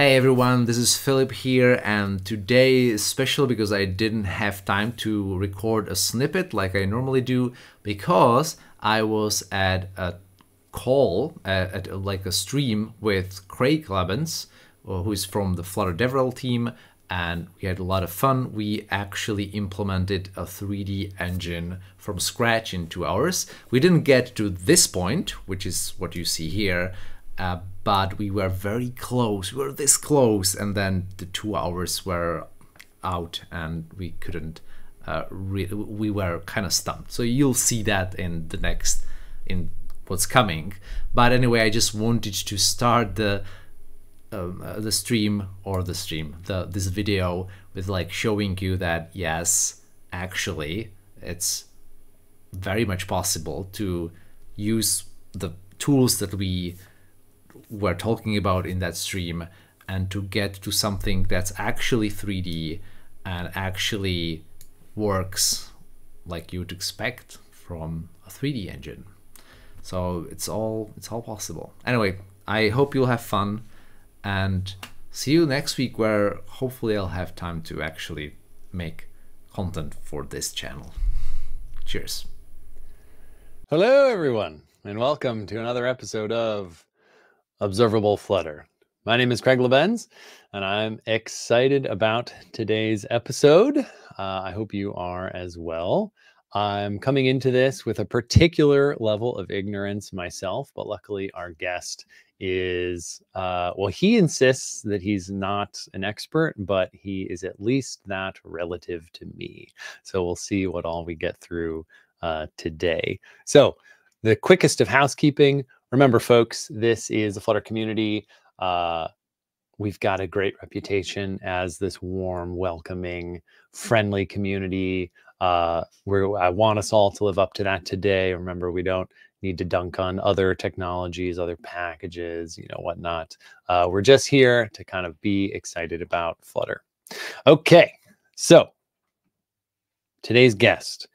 Hey everyone, this is Filip here, and today is special because I didn't have time to record a snippet like I normally do because I was at a call, at, at like a stream with Craig Labenz, uh, who is from the Flutter DevRel team, and we had a lot of fun. We actually implemented a 3D engine from scratch in two hours. We didn't get to this point, which is what you see here, uh, but we were very close. We were this close, and then the two hours were out, and we couldn't. Uh, we were kind of stumped. So you'll see that in the next in what's coming. But anyway, I just wanted to start the um, uh, the stream or the stream the this video with like showing you that yes, actually, it's very much possible to use the tools that we were talking about in that stream and to get to something that's actually 3D and actually works like you'd expect from a 3D engine. So it's all it's all possible. Anyway, I hope you'll have fun and see you next week where hopefully I'll have time to actually make content for this channel. Cheers. Hello everyone and welcome to another episode of Observable Flutter. My name is Craig Labenz, and I'm excited about today's episode. Uh, I hope you are as well. I'm coming into this with a particular level of ignorance myself, but luckily our guest is, uh, well, he insists that he's not an expert, but he is at least that relative to me. So we'll see what all we get through uh, today. So, the quickest of housekeeping remember, folks, this is a Flutter community. Uh, we've got a great reputation as this warm, welcoming, friendly community. Uh, where I want us all to live up to that today. Remember, we don't need to dunk on other technologies, other packages, you know, whatnot. Uh, we're just here to kind of be excited about Flutter. Okay, so today's guest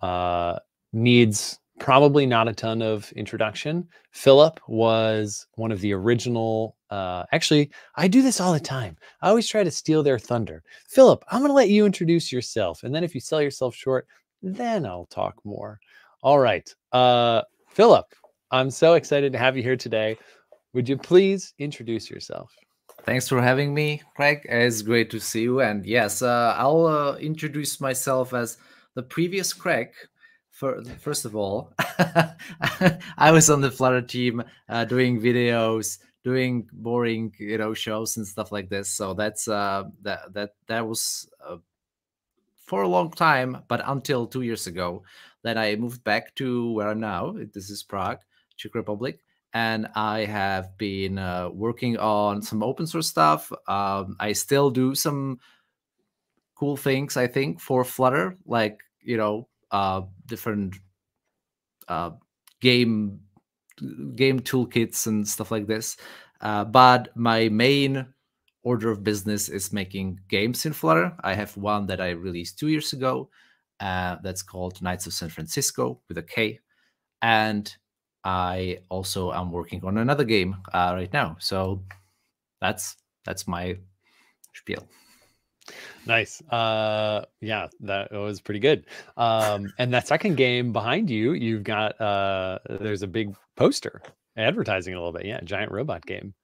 uh, needs probably not a ton of introduction. Filip was one of the original. Uh, actually, I do this all the time. I always try to steal their thunder. Filip, I'm going to let you introduce yourself. And then if you sell yourself short, then I'll talk more. All right. Uh, Filip, I'm so excited to have you here today. Would you please introduce yourself? Thanks for having me, Craig. It's great to see you. And yes, uh, I'll uh, introduce myself as the previous Craig first of all, I was on the Flutter team uh, doing videos, doing boring, you know, shows and stuff like this. So that's uh, that that that was uh, for a long time, but until two years ago, then I moved back to where I'm now. This is Prague, Czech Republic, and I have been uh, working on some open source stuff. Um, I still do some cool things, I think, for Flutter, like you know uh, different uh, game game toolkits and stuff like this. Uh, but my main order of business is making games in Flutter. I have one that I released two years ago. Uh, that's called Knights of San Francisco with a K, and I also am working on another game uh, right now. So that's that's my spiel. Nice. Uh yeah, that was pretty good. Um and that second game behind you, you've got uh there's a big poster advertising a little bit. Yeah, giant robot game.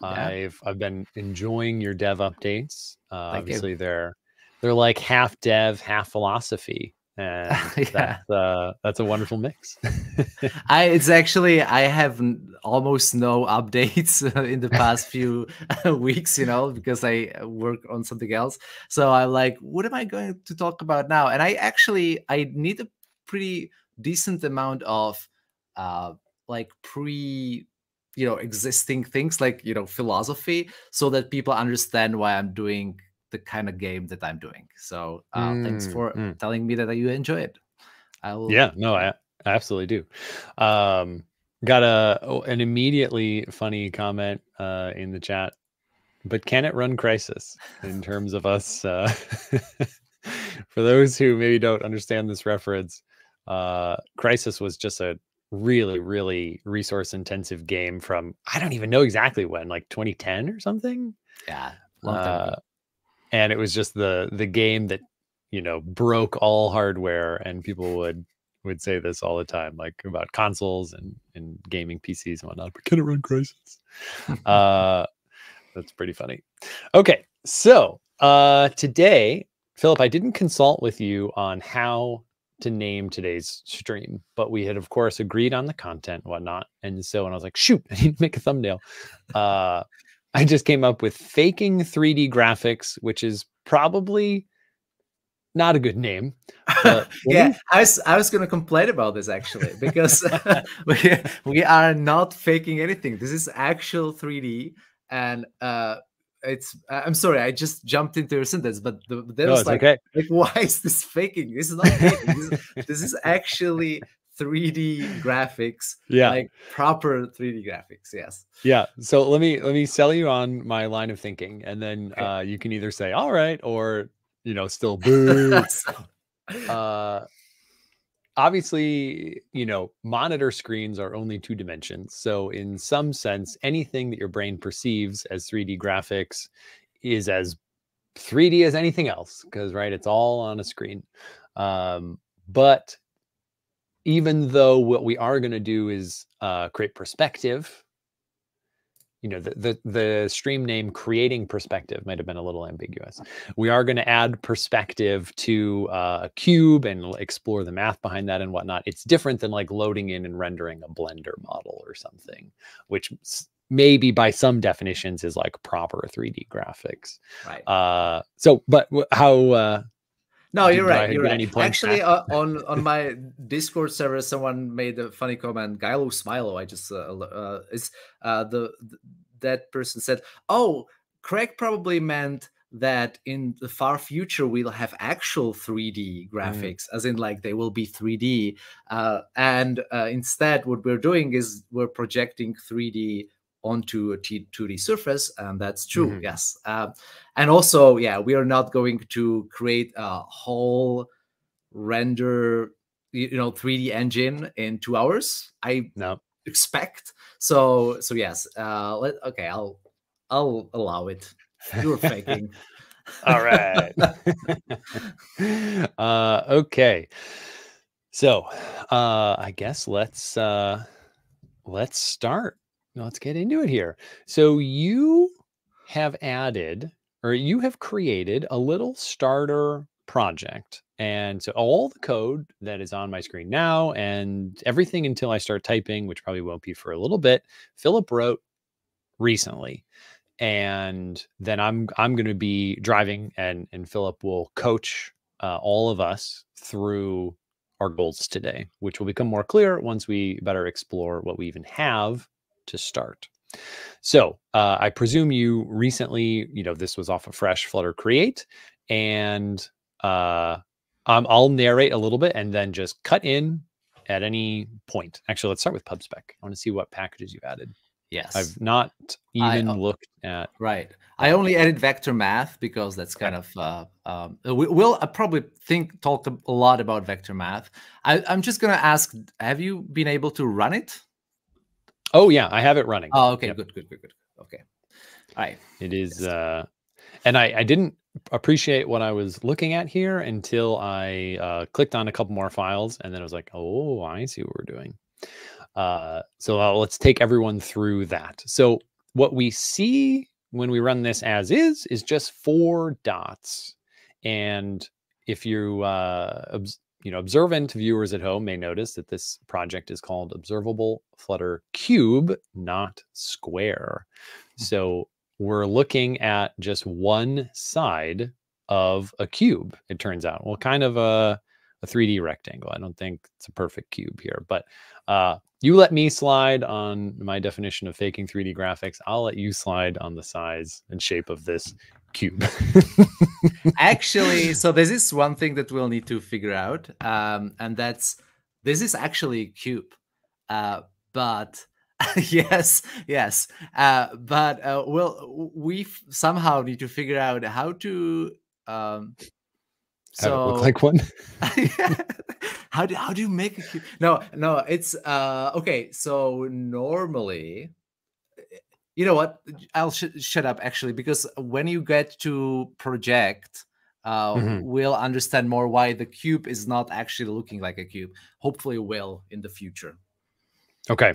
Yeah. I've I've been enjoying your dev updates. Uh obviously you. they're they're like half dev, half philosophy and yeah. that's uh, that's a wonderful mix. I it's actually I have almost no updates in the past few weeks, you know, because I work on something else. So I'm like, what am I going to talk about now? And I actually I need a pretty decent amount of uh like pre you know existing things like you know philosophy so that people understand why i'm doing the kind of game that I'm doing. So uh, mm, thanks for mm. telling me that you enjoy it. I will. Yeah, no, I, I absolutely do. Um, got a oh, an immediately funny comment uh, in the chat, but can it run Crysis in terms of us? Uh, for those who maybe don't understand this reference, uh, Crysis was just a really, really resource intensive game from I don't even know exactly when, like 2010 or something. Yeah, long time Uh. And it was just the the game that you know broke all hardware and people would would say this all the time like about consoles and and gaming pcs and whatnot but can it run Crysis. Uh that's pretty funny. Okay so uh today Filip i didn't consult with you on how to name today's stream but we had of course agreed on the content and whatnot and so when i was like shoot i need to make a thumbnail. Uh I just came up with faking 3D graphics, which is probably not a good name. But yeah, I was I was gonna complain about this actually because we we are not faking anything. This is actual 3D, and uh, it's I'm sorry, I just jumped into your sentence, but the, there no, was like okay. like why is this faking? This is not faking. this, this is actually 3D graphics, Yeah, like proper 3D graphics. Yes. yeah. So let me let me sell you on my line of thinking, and then Okay. uh, you can either say all right or you know still boo. Uh, obviously, you know, monitor screens are only two dimensions. So, in some sense, anything that your brain perceives as 3D graphics is as 3D as anything else, because, right, it's all on a screen. Um, but even though what we are going to do is uh, create perspective, you know, the, the the stream name creating perspective might have been a little ambiguous. We are going to add perspective to uh, a cube and explore the math behind that and whatnot. It's different than like loading in and rendering a Blender model or something, which maybe by some definitions is like proper 3D graphics. right. Uh, so, but how? No, you're right. You're right. Actually, uh, on on my Discord server, someone made a funny comment. Gilo Smilo, I just uh, uh, is uh, the th- that person said, "Oh, Craig probably meant that in the far future we'll have actual 3D graphics, as in like they will be 3D, uh, and uh, instead what we're doing is we're projecting 3D." Onto a T- 2D surface, and that's true. Mhm. Yes, uh, and also, yeah, we are not going to create a whole render, you know, 3D engine in two hours. I no, expect. So, so yes. Uh, let okay. I'll I'll allow it. You're faking. All right. uh, okay. So, uh, I guess let's uh, let's start. Let's get into it here. So you have added or you have created a little starter project. And so all the code that is on my screen now and everything until I start typing, which probably won't be for a little bit, Filip wrote recently and then I'm I'm going to be driving, and and Filip will coach uh, all of us through our goals today, which will become more clear once we better explore what we even have to start. So uh, I presume you recently, you know, this was off of Fresh Flutter Create, and uh, um, I'll narrate a little bit and then just cut in at any point. Actually, let's start with PubSpec. I want to see what packages you've added. yes. I've not I, even uh, looked at Right. I only added vector math because that's kind of uh, um, we, we'll uh, probably think talk a a lot about vector math. I, I'm just gonna ask: Have you been able to run it? Oh yeah, I have it running. Oh, okay, Yep. good, good, good, good. Okay, all right. It is uh and I I didn't appreciate what I was looking at here until I uh clicked on a couple more files and then I was like, "Oh, I see what we're doing." Uh so uh, let's take everyone through that. So what we see when we run this as is is just four dots. And if you uh you know observant viewers at home may notice that this project is called observable flutter cube not square. So we're looking at just one side of a cube it turns out. Well kind of a, a 3d rectangle. I don't think it's a perfect cube here but uh you let me slide on my definition of faking 3d graphics. I'll let you slide on the size and shape of this cube actually so this is one thing that we'll need to figure out um and that's this is actually a cube uh but yes yes uh but uh well we somehow need to figure out how to um So look like one. how do how do you make a cube? No, no, it's uh okay. So normally, you know what? I'll sh- shut up actually because when you get to project, uh, Mhm. we'll understand more why the cube is not actually looking like a cube. Hopefully, will in the future. Okay.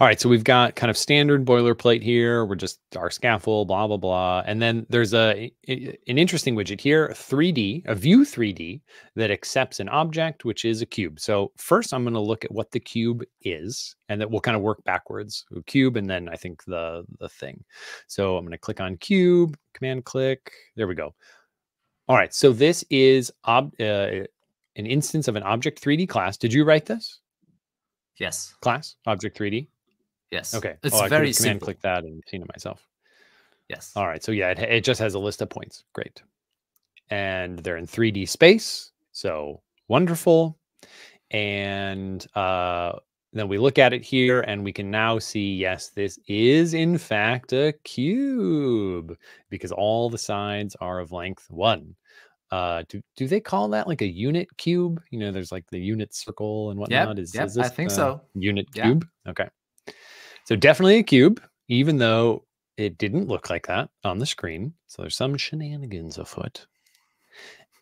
All right. So we've got kind of standard boilerplate here. We're just our scaffold, blah, blah, blah. And then there's a an interesting widget here, 3D, a view 3D that accepts an object, which is a cube. So first I'm going to look at what the cube is, and that we'll kind of work backwards. Cube, and then I think the the thing. So I'm going to click on cube, command click. There we go. All right. So this is ob- uh, an instance of an object 3D class. Did you write this Yes, class, object 3D? yes. Okay. it's oh, I very command simple. click that and seen it myself. Yes. All right. So yeah, it, it just has a list of points. Great. And they're in 3D space. So wonderful. And uh, then we look at it here and we can now see, yes, this is in fact a cube because all the sides are of length one. Uh, do, do they call that like a unit cube? You know, there's like the unit circle and whatnot. is, yep, is I think so. Unit Yeah. cube. Okay. So definitely a cube, even though it didn't look like that on the screen. So there's some shenanigans afoot.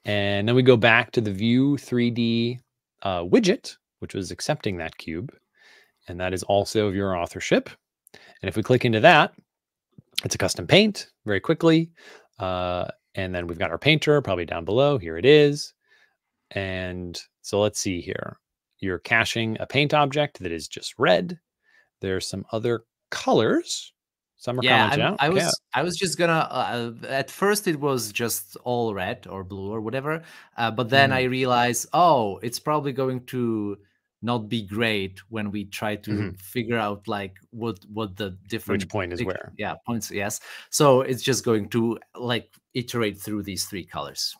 And then we go back to the view 3D uh, widget, which was accepting that cube. And that is also of your authorship. And if we click into that, it's a custom paint very quickly. Uh, and then we've got our painter probably down below. Here it is. And so let's see here. You're caching a paint object that is just red. There's some other colors. Some are yeah I'm- out. i was i was just gonna uh, at first it was just all red or blue or whatever uh, but then Mm. i realized oh it's probably going to not be great when we try to Mhm. figure out like what what the different which point is where? yeah points yes so it's just going to like iterate through these three colors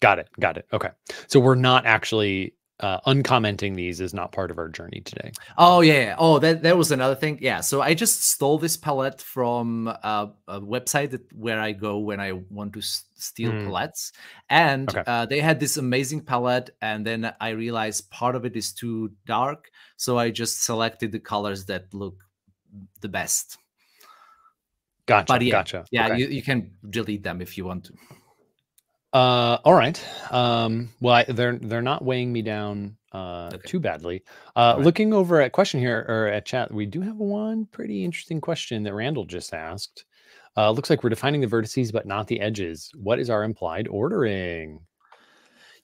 Got it. Got it. Okay. So we're not actually uh, uncommenting these is not part of our journey today. Oh yeah. Oh, that that was another thing. Yeah. So I just stole this palette from uh, a website that, where I go when I want to steal Mm. palettes, and Okay. uh, they had this amazing palette, and then I realized part of it is too dark, so I just selected the colors that look the best. Gotcha. But yeah, gotcha. Yeah, Okay. you, you can delete them if you want to. Uh, all right. Um, well, I, they're they're not weighing me down uh, Okay. too badly. Uh, right. Looking over at question here or at chat, we do have one pretty interesting question that Randall just asked. Uh, looks like we're defining the vertices but not the edges. What is our implied ordering?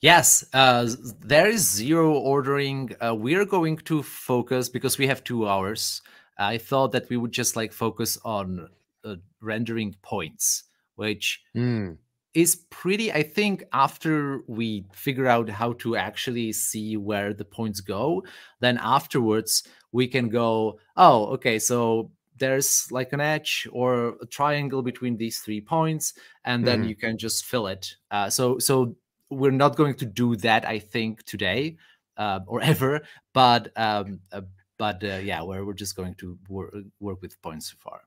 Yes, uh, there is zero ordering. Uh, we're going to focus because we have two hours. I thought that we would just like focus on uh, rendering points, which Hmm. Is pretty. I think after we figure out how to actually see where the points go, then afterwards we can go, oh, okay, so there's like an edge or a triangle between these three points, and then Mhm. you can just fill it. Uh, so, so we're not going to do that, I think, today uh, or ever. But, um, uh, but uh, yeah, we're we're just going to work work with points so far.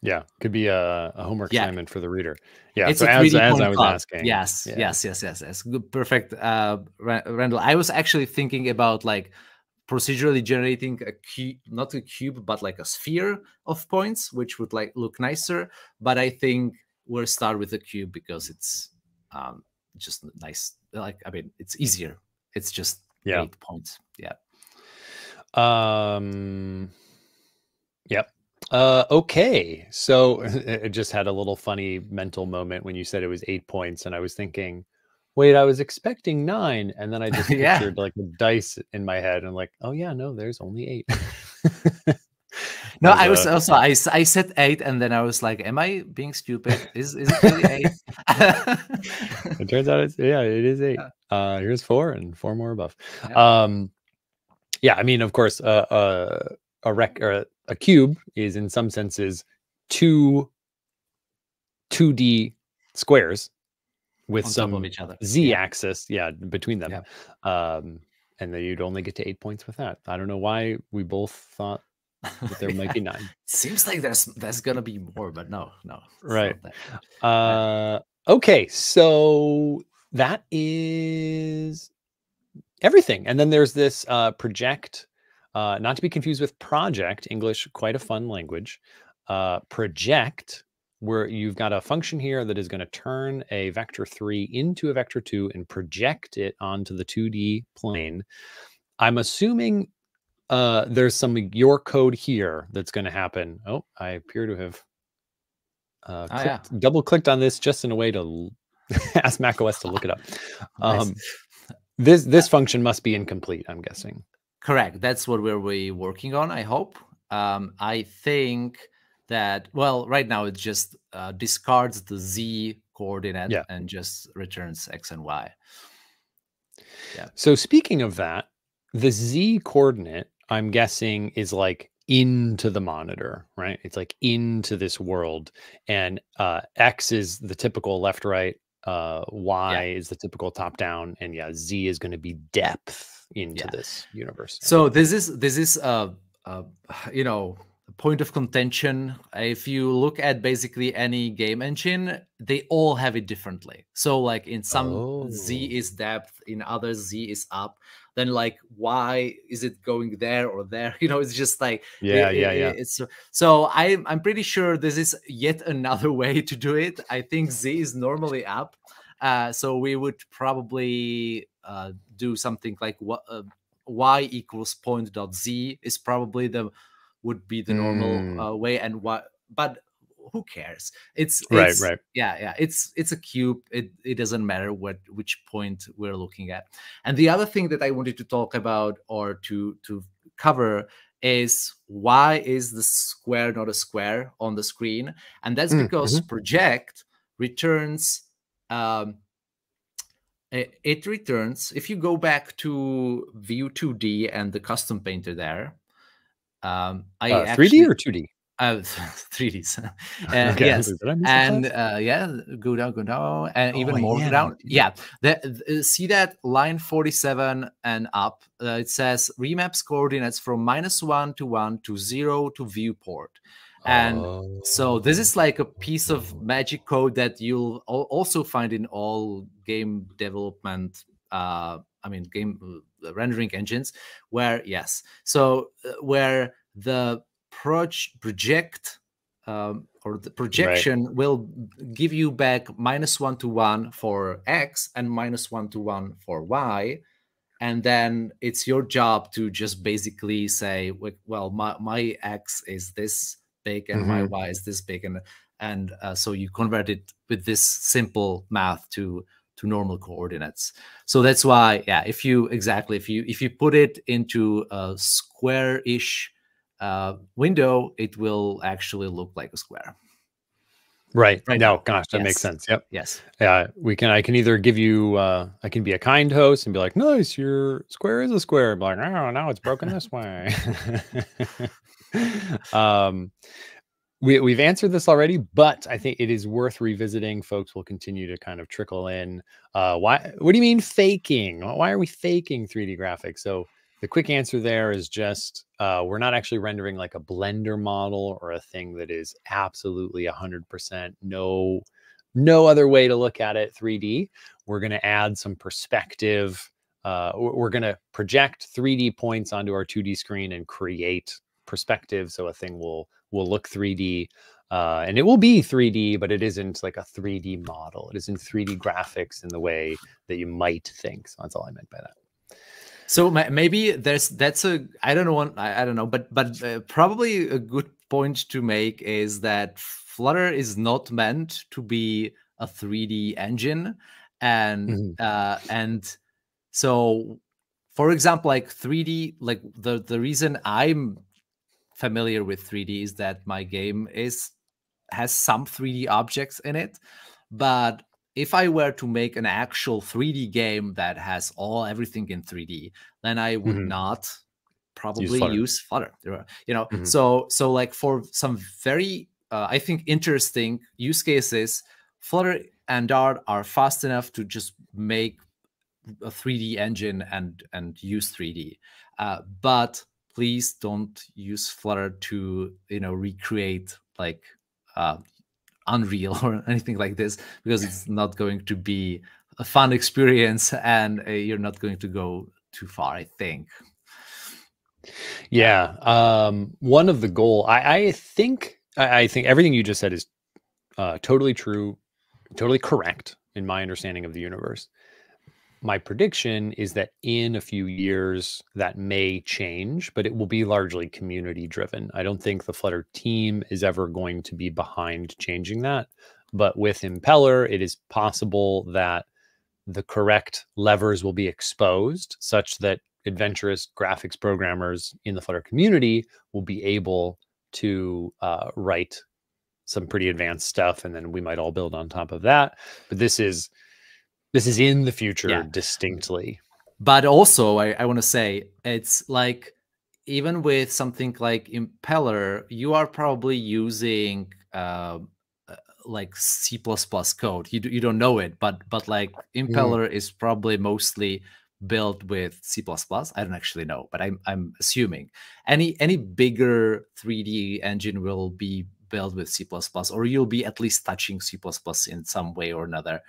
Yeah, could be a, a homework Yeah. assignment for the reader. Yeah, it's so a as, 3D as I was asking. Yes, Yeah. yes, yes, yes, yes. Good, perfect, uh, Randall. I was actually thinking about like procedurally generating a cube, not a cube, but like a sphere of points, which would like look nicer. But I think we'll start with a cube because it's um, just nice. Like I mean, it's easier. It's just Yeah. eight points. Yeah. Um. Yep. Uh. Okay. So it just had a little funny mental moment when you said it was eight points, and I was thinking, wait, I was expecting nine, and then I just Yeah. pictured like a dice in my head, and like, oh yeah, no, there's only eight. No, I was uh, also I said eight, and then I was like, "Am I being stupid? Is is it really eight? it turns out it's yeah, it is eight. Uh, here's four and four more above. Yeah. Um, yeah, I mean, of course, uh, uh, a rec or a, cube is in some senses two 2D squares with On some of each other. z Yeah. axis, yeah, between them. Um, and then you'd only get to eight points with that. I don't know why we both thought that there might be nine. Seems like there's there's gonna be more, but no, no. Right. Uh, okay, so that is everything. And then there's this uh, project, uh, not to be confused with project, English, quite a fun language. Uh, project, where you've got a function here that is going to turn a vector 3 into a vector 2 and project it onto the 2D plane. I'm assuming uh, there's some your code here that's going to happen. Oh, I appear to have uh, clicked, oh, yeah. double clicked on this just in a way to ask macOS to look it up. Um, this this function must be incomplete. I'm guessing. Correct. That's what we're we working on. I hope. Um, I think that well, right now it just uh, discards the z coordinate yeah. and just returns x and y. Yeah. So speaking of that, the z coordinate, I'm guessing, is like into the monitor, right? It's like into this world, and uh, x is the typical left, right, uh, y yeah. is the typical top down, and yeah, z is going to be depth into yeah. this universe. So this is this is a, uh you know point of contention. If you look at basically any game engine, they all have it differently. So like in some oh. Z is depth, in others Z is up. Then like why is it going there or there? You know, it's just like yeah, it, yeah, yeah. It's so I'm I'm pretty sure this is yet another way to do it. I think Z is normally up. Uh, so we would probably uh, do something like what uh, y equals point dot z is probably the would be the normal mm. uh, way and what but who cares? It's, it's, right. right yeah yeah it's it's a cube. It, it doesn't matter what which point we're looking at. And the other thing that i wanted to talk about or to to cover is why is the square not a square on the screen. And that's mm, because mm -hmm. project returns um it, it returns if you go back to view 2d and the custom painter there um, I uh, 3D or 2D? Uh, 3Ds. uh, okay. Yes, and uh, yeah, go down, go down, and oh, even more yeah. down. Yeah, the, the, see that line 47 and up. Uh, it says remaps coordinates from minus one to one to zero to viewport. And oh. so this is like a piece of magic code that you'll also find in all game development uh, I mean, game uh, rendering engines, where yes, so uh, where the project um, or the projection right. will give you back minus one to one for x and minus one to one for y and then it's your job to just basically say well my, my x is this big and mm -hmm. my y is this big and and uh, so you convert it with this simple math to to normal coordinates. So that's why, yeah, if you exactly if you if you put it into a square-ish uh, window, it will actually look like a square. Right. right. No, gosh, that yes. makes sense. Yep. Yes. Yeah. We can, I can either give you, uh, I can be a kind host and be like, nice, your square is a square. Be like, oh, now it's broken this way. um, we, we've answered this already, but I think it is worth revisiting. Folks will continue to kind of trickle in. Uh, why? What do you mean faking? Why are we faking 3D graphics? So the quick answer there is just uh, we're not actually rendering like a Blender model or a thing that is absolutely 100% no no other way to look at it 3D. We're going to add some perspective. Uh, we're going to project 3D points onto our 2D screen and create perspective so a thing will will look 3D. Uh, and it will be 3D, but it isn't like a 3D model. It isn't 3D graphics in the way that you might think. So that's all I meant by that. So maybe there's that's a I don't know I, I don't know, but but uh, probably a good point to make is that Flutter is not meant to be a 3D engine, and mm -hmm. uh, and so for example, like 3D, like the the reason I'm familiar with 3D is that my game is has some 3D objects in it, but if I were to make an actual 3D game that has all everything in 3D, then I would mm -hmm. not probably use Flutter. use Flutter. You know, mm -hmm. so so like for some very uh, I think interesting use cases, Flutter and Dart are fast enough to just make a 3D engine and and use 3D. Uh, but please don't use Flutter to you know recreate like uh, Unreal or anything like this because it's not going to be a fun experience and uh, you're not going to go too far. I think. Yeah. Um, one of the goal, I, I think, I, I, think everything you just said is uh, totally true, totally correct in my understanding of the universe. My prediction is that in a few years that may change, but it will be largely community driven. I don't think the Flutter team is ever going to be behind changing that. But with Impeller, it is possible that the correct levers will be exposed such that adventurous graphics programmers in the Flutter community will be able to uh, write some pretty advanced stuff, and then we might all build on top of that. But this is this is in the future yeah. distinctly. But also, I, I want to say it's like even with something like Impeller, you are probably using uh, uh like C++ code. You, do, you don't know it, but but like Impeller mm. is probably mostly built with C++. I don't actually know, but I'm I'm assuming any any bigger 3D engine will be built with C++, or you'll be at least touching C++ in some way or another.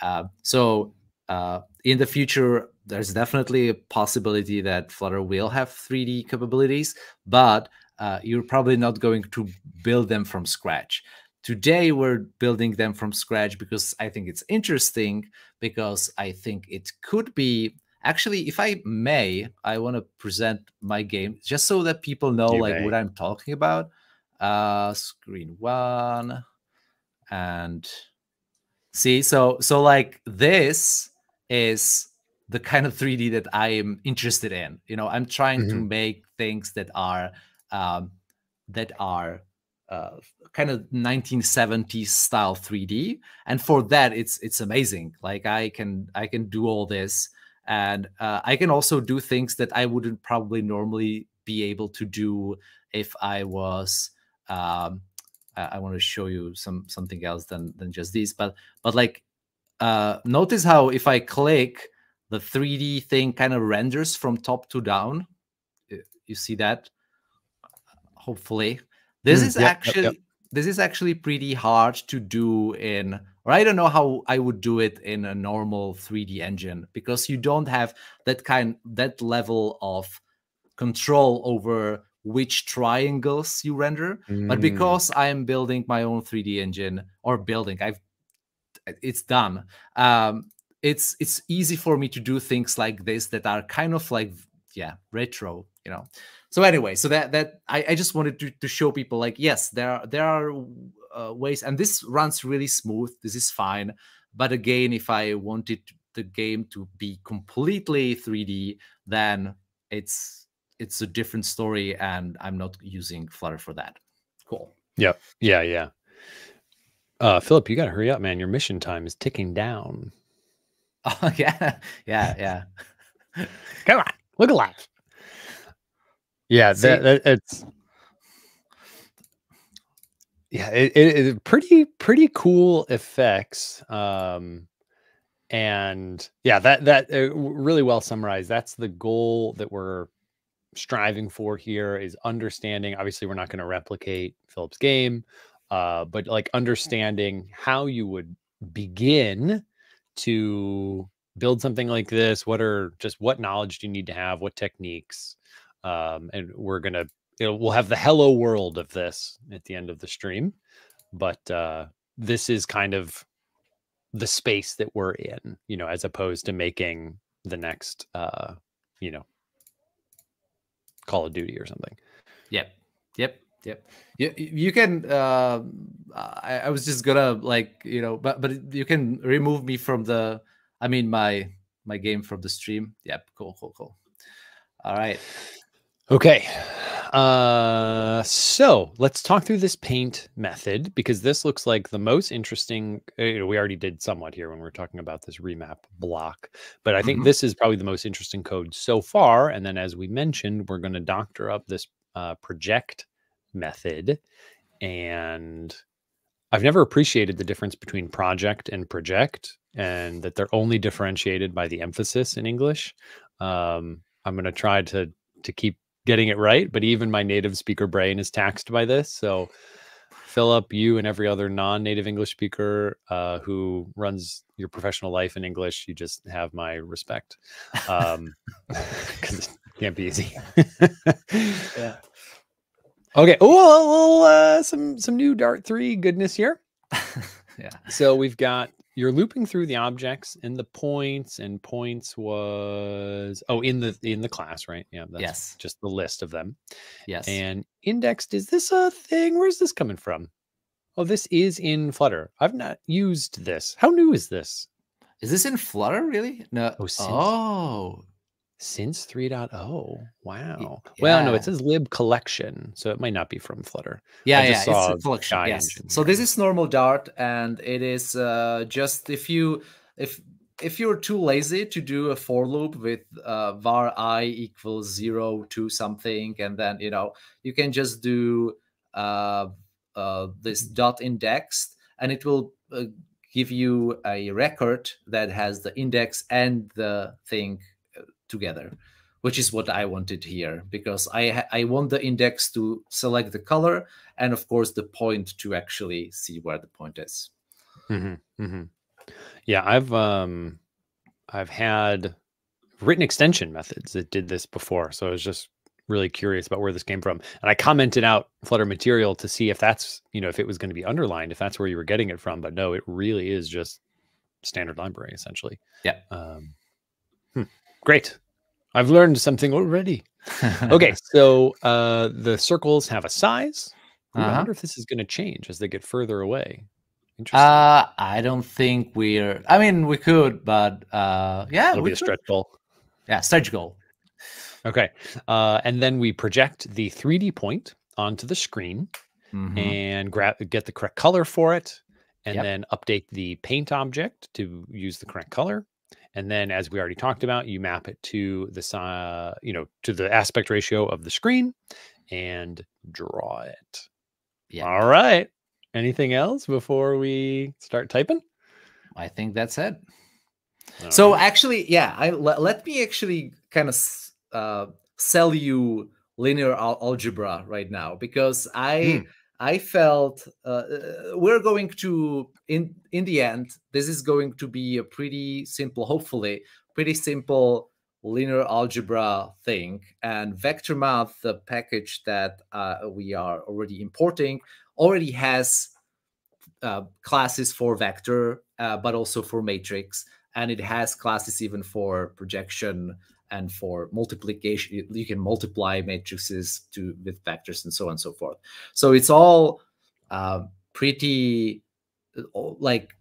Uh, so uh, in the future, there's definitely a possibility that Flutter will have 3D capabilities, but uh, you're probably not going to build them from scratch. Today, we're building them from scratch because I think it's interesting, because I think it could be actually if i may i want to present my game just so that people know you like may. what i'm talking about uh screen one and see so so like this is the kind of 3d that i am interested in. You know i'm trying mm-hmm. to make things that are um that are uh, kind of 1970s style 3d and for that it's it's amazing. Like i can i can do all this. And uh, i can also do things that i wouldn't probably normally be able to do if i was um, I want to show you some something else than than just these. But but like, uh, notice how if I click, the 3D thing kind of renders from top to down. You see that? Hopefully, this mm, is yep, actually yep, yep. this is actually pretty hard to do in. Or I don't know how I would do it in a normal 3D engine because you don't have that kind that level of control over which triangles you render. Mm. But because I am building my own 3D engine or building, I've it's done. Um, it's it's easy for me to do things like this that are kind of like yeah retro, you know. So anyway, so that that I, I just wanted to, to show people like yes, there are there are uh, ways, and this runs really smooth. This is fine. But again, if I wanted the game to be completely 3D, then it's it's a different story and i'm not using flutter for that. Cool. Yep. Yeah yeah. Uh Filip you gotta hurry up man. Your mission time is ticking down. Oh yeah. Yeah yeah. Come on. Look alive. Yeah that, that, it's yeah it, it, it pretty pretty cool effects um and yeah that that uh, really well summarized. That's the goal that we're striving for here is understanding. Obviously, we're not going to replicate Filip's game, uh, but like understanding how you would begin to build something like this. What are just what knowledge do you need to have? What techniques? Um, and we're gonna you know, we'll have the hello world of this at the end of the stream, but uh, this is kind of the space that we're in, you know, as opposed to making the next, uh, you know, Call of Duty or something. Yep. Yep. Yep. You, you can. Uh, I, I was just gonna like you know, but but you can remove me from the. I mean my my game from the stream. Yep. Cool. Cool. Cool. All right. Okay. Uh, so let's talk through this paint method because this looks like the most interesting. Uh, you know, we already did somewhat here when we are talking about this remap block, but I think mm -hmm. this is probably the most interesting code so far. And then, as we mentioned, we're going to doctor up this uh, project method. And I've never appreciated the difference between project and project, and that they're only differentiated by the emphasis in English. Um, I'm going to try to to keep getting it right, but even my native speaker brain is taxed by this. So Filip, you and every other non-native English speaker uh, who runs your professional life in English, you just have my respect. Um, because it can't be easy. Yeah. Okay. Oh, uh, some some new Dart three goodness here. yeah. So we've got you're looping through the objects and the points, and points was oh in the in the class, right? Yeah, that's Yes. just the list of them. Yes. And indexed, is this a thing? Where's this coming from? Oh, this is in Flutter. I've not used this. How new is this? is this in Flutter really? No. Oh, since- Oh. Since 3.0. Wow. Well, no, it says lib collection, so it might not be from Flutter. Yeah, yeah, saw it's a collection. Yes. So this is normal Dart, and it is uh, just if you if if you're too lazy to do a for loop with uh, var i equals zero to something, and then you know you can just do uh, uh, this dot indexed, and it will uh, give you a record that has the index and the thing together which is what I wanted here because I I want the index to select the color and of course the point to actually see where the point is. hmm hmm Yeah, I've um, I've had written extension methods that did this before, so I was just really curious about where this came from, and I commented out Flutter material to see if that's you know if it was going to be underlined, if that's where you were getting it from, but no, it really is just standard library essentially. Yeah. Um, hmm, great. I've learned something already. Okay, so uh, the circles have a size. I Uh-huh. wonder if this is going to change as they get further away. Interesting. Uh, I don't think we're. I mean, we could, but uh, yeah, It'll be a stretch goal. Yeah, stretch goal. Okay. Uh, and then we project the 3D point onto the screen Mhm. and grab get the correct color for it, and Yep. then update the paint object to use the correct color. And then, as we already talked about, you map it to the si- you know to the aspect ratio of the screen and draw it. Yeah. All right. Anything else before we start typing? I think that's it. All So right. actually, yeah, I let, let me actually kind of uh, sell you linear al- algebra right now because I Hmm. I felt uh, uh, we're going to in in the end this is going to be a pretty simple, hopefully pretty simple linear algebra thing and vector math the package that uh, we are already importing already has uh, classes for vector uh, but also for matrix and it has classes even for projection and for multiplication you- can multiply matrices to with vectors and so on and so forth. So it's all uh, pretty uh, like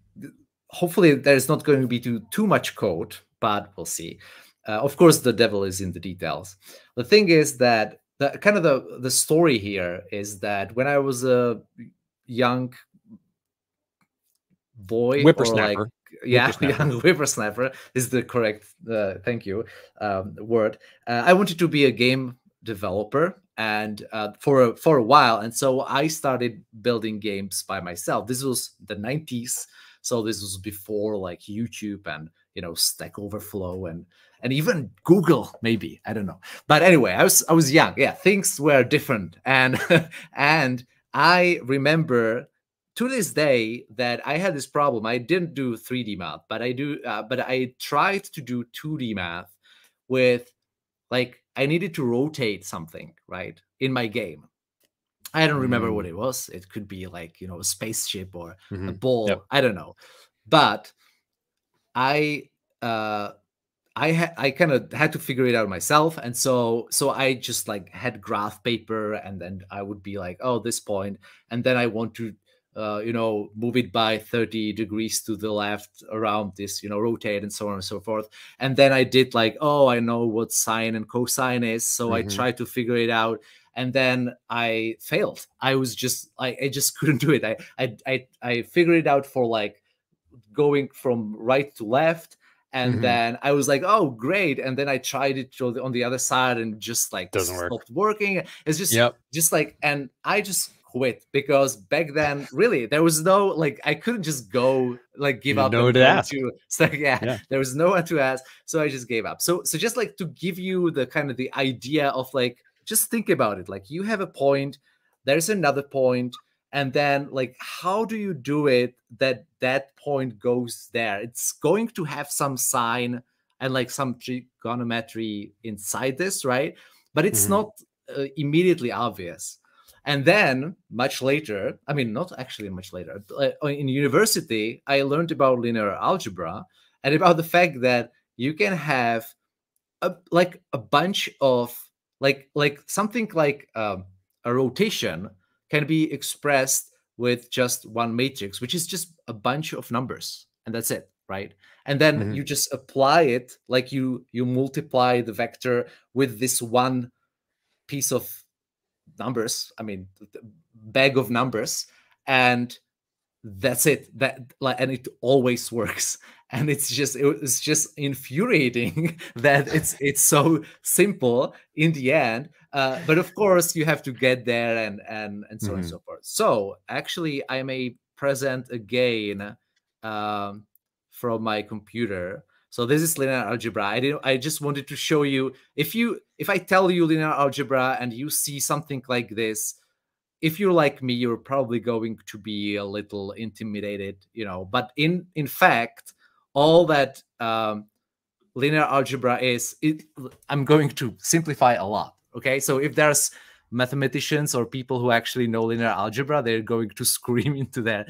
hopefully there's not going to be too too much code but we'll see. Uh, of course the devil is in the details. The thing is that the kind of the the story here is that when i was a young boy or like whippersnapper. Yeah, young whippersnapper is the correct uh, thank you um, word. Uh, I wanted to be a game developer and uh, for a, for a while, and so I started building games by myself. This was the '90s, so this was before like YouTube and you know Stack Overflow and and even Google, maybe I don't know. But anyway, I was I was young. Yeah, things were different, and and I remember to this day that I had this problem. I didn't do 3D math, but I do, uh, but I tried to do 2D math with like I needed to rotate something right in my game. I don't remember what Mm. it was. It could be like you know a spaceship or a Mhm. ball. Yep. I don't know, but I uh I had I kind of had to figure it out myself, and so so I just like had graph paper, and then I would be like, oh, this point, and then I want to, uh, you know, move it by thirty degrees to the left around this, you know, rotate and so on and so forth. And then I did like, oh, I know what sine and cosine is, so I Mhm. tried to figure it out, and then I failed. I was just I I just couldn't do it. I I I, I figured it out for like going from right to left and Mhm. then i was like oh great and then i tried it the- on the other side and just like Doesn't work. stopped working it's just Yep. just like and i just quit because back then really there was no like i couldn't just go like give You up and to ask. to so yeah, Yeah. there was no one to ask so i just gave up so so just like to give you the kind of the idea of like just think about it like you have a point there's another point and then like how do you do it that that point goes there it's going to have some sign and like some trigonometry inside this right but it's mm-hmm. not uh, immediately obvious and then much later i mean not actually much later uh, in university i learned about linear algebra and about the fact that you can have a, like a bunch of like like something like um, a rotation can be expressed with just one matrix, which is just a bunch of numbers, and that's it, right? And then mm-hmm. you just apply it like you you multiply the vector with this one piece of numbers. I mean, bag of numbers, and that's it. That like, and it always works and it's just it's just infuriating that it's it's so simple in the end uh, but of course you have to get there and and and so mm-hmm. on and mm-hmm. so forth so actually i may present again um, from my computer so this is linear algebra i didn't i just wanted to show you if you if i tell you linear algebra and you see something like this if you're like me you're probably going to be a little intimidated you know but in in fact all that um, linear algebra is, it, I'm going to simplify a lot. Okay, so if there's mathematicians or people who actually know linear algebra, they're going to scream into their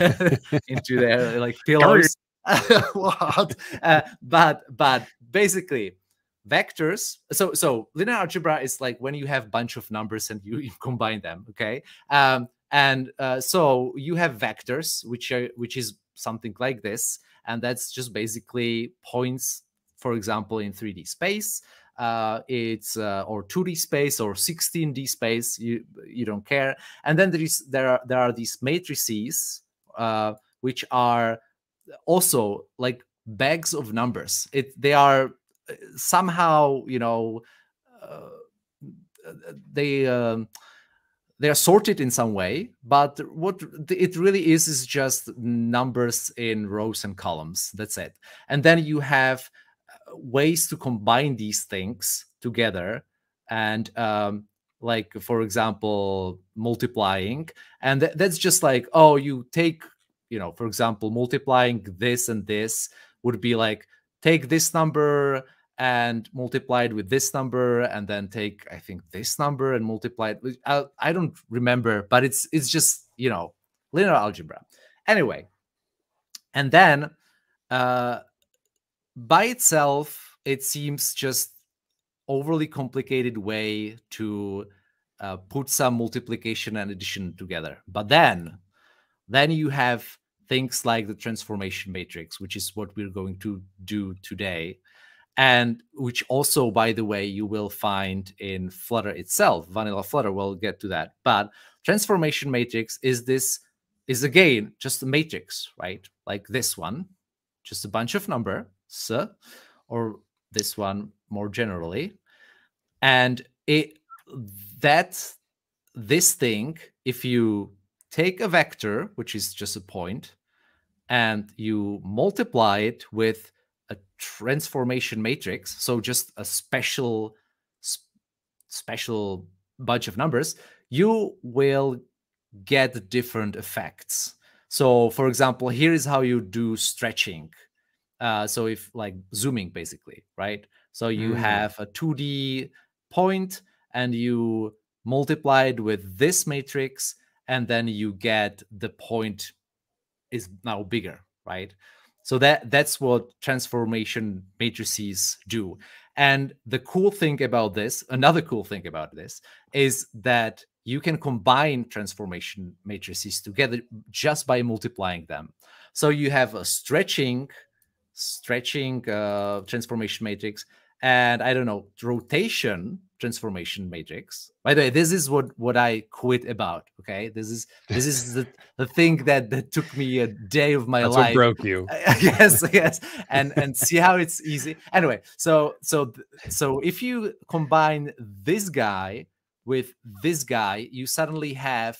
into their like pillars. what? Uh, but but basically, vectors. So so linear algebra is like when you have bunch of numbers and you, you combine them. Okay, um, and uh, so you have vectors, which are which is something like this and that's just basically points, for example, in 3D space. Uh, it's uh, or 2D space or 16D space. You you don't care. And then there is there are there are these matrices uh, which are also like bags of numbers. It they are uh, somehow you know uh, they. Um, they are sorted in some way, but what it really is is just numbers in rows and columns. That's it. And then you have uh, ways to combine these things together and um, like for example multiplying and th that's just like oh you take you know for example multiplying this and this would be like take this number and multiply it with this number and then take i think this number and multiply it I, I don't remember but it's it's just you know linear algebra. Anyway and then uh by itself it seems just overly complicated way to uh, put some multiplication and addition together. But then then you have things like the transformation matrix which is what we're going to do today and which also by the way you will find in flutter itself. Vanilla flutter we'll get to that. But transformation matrix is this is again just a matrix right? Like this one just a bunch of numbers or this one more generally. And it that this thing if you take a vector which is just a point and you multiply it with a transformation matrix, so just a special special bunch of numbers, you will get different effects. So, for example, here is how you do stretching. Uh, so, if like zooming, basically, right? So you mm. have a 2D point and you multiply it with this matrix, and then you get the point is now bigger, right? So that that's what transformation matrices do. And the cool thing about this, another cool thing about this, is that you can combine transformation matrices together just by multiplying them. So you have a stretching, stretching uh, transformation matrix, and I don't know rotation transformation matrix. By the way, this is what what I quit about. Okay, this is this is the, the thing that that took me a day of my That's life. What broke you? yes, yes, and and see how it's easy. Anyway, so so so if you combine this guy with this guy, you suddenly have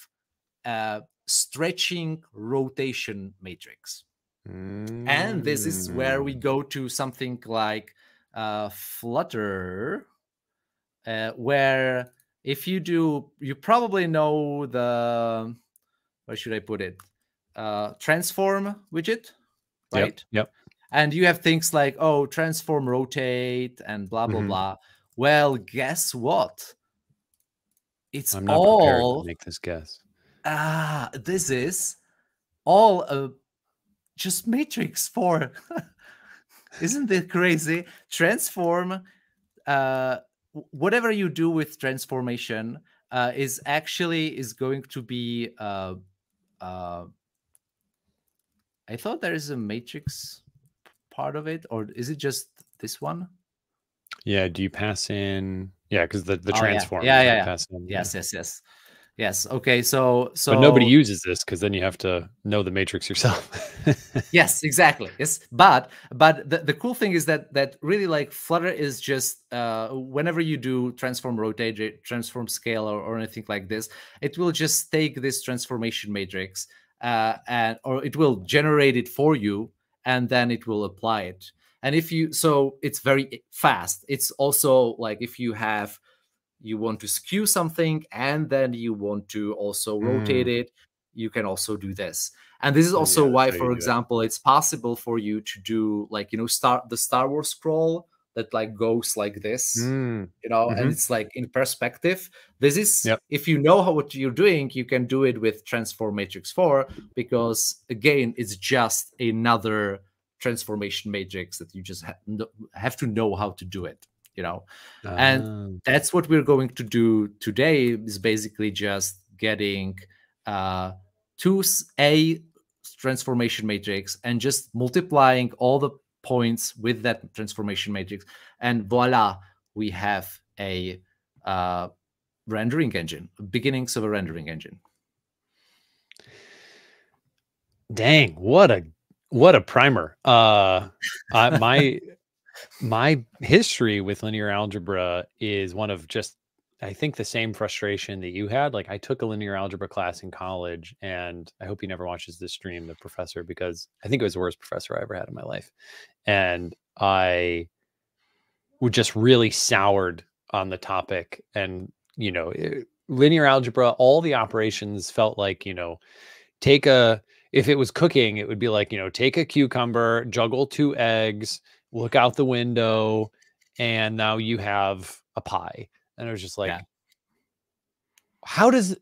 a stretching rotation matrix. Mm. And this is where we go to something like uh, Flutter uh, where if you do, you probably know the where should I put it? Uh, transform widget, right? Yep. yep. And you have things like, oh, transform rotate and blah, blah, Mhm. blah. Well, guess what? It's I'm not prepared all to make this guess. ah, this is all uh, just matrix for isn't it crazy transform uh whatever you do with transformation uh is actually is going to be uh uh i thought there is a matrix part of it or is it just this one Yeah. Do you pass in? Yeah, because the the Oh, yeah. transform. Yeah, yeah, yeah. in, yeah. yes yes yes yes okay so so But nobody uses this because then you have to know the matrix yourself. yes exactly yes but but the, the cool thing is that that really like flutter is just uh whenever you do transform rotate transform scale or, or anything like this it will just take this transformation matrix uh and or it will generate it for you and then it will apply it and if you so it's very fast it's also like if you have you want to skew something and then you want to also rotate it you can also do this. And this is Oh, also yeah, why for example it's possible for you to do like you know start the star wars scroll that like goes like this Mm, you know Mhm. and it's like in perspective. This is Yep. if you know how what you're doing you can do it with transform matrix 4 because again it's just another transformation matrix that you just ha- have to know how to do it you know? And- ah, that's what we're going to do today is basically just getting uh two a transformation matrix and just multiplying all the points with that transformation matrix. And voila we have a uh rendering engine beginnings of a rendering engine. Dang, what a what a primer. Uh, uh my my history with linear algebra is one of just I think the same frustration that you had. Like I took a linear algebra class in college, and I hope he never watches this stream, the professor, because I think it was the worst professor I ever had in my life. And I would just really soured on the topic. And, you know, it- linear algebra, all the operations felt like, you know, take a if it was cooking, it would be like, you know, take a cucumber, juggle two eggs, look out the window, and now you have a pie. And it was just like, Yeah. how does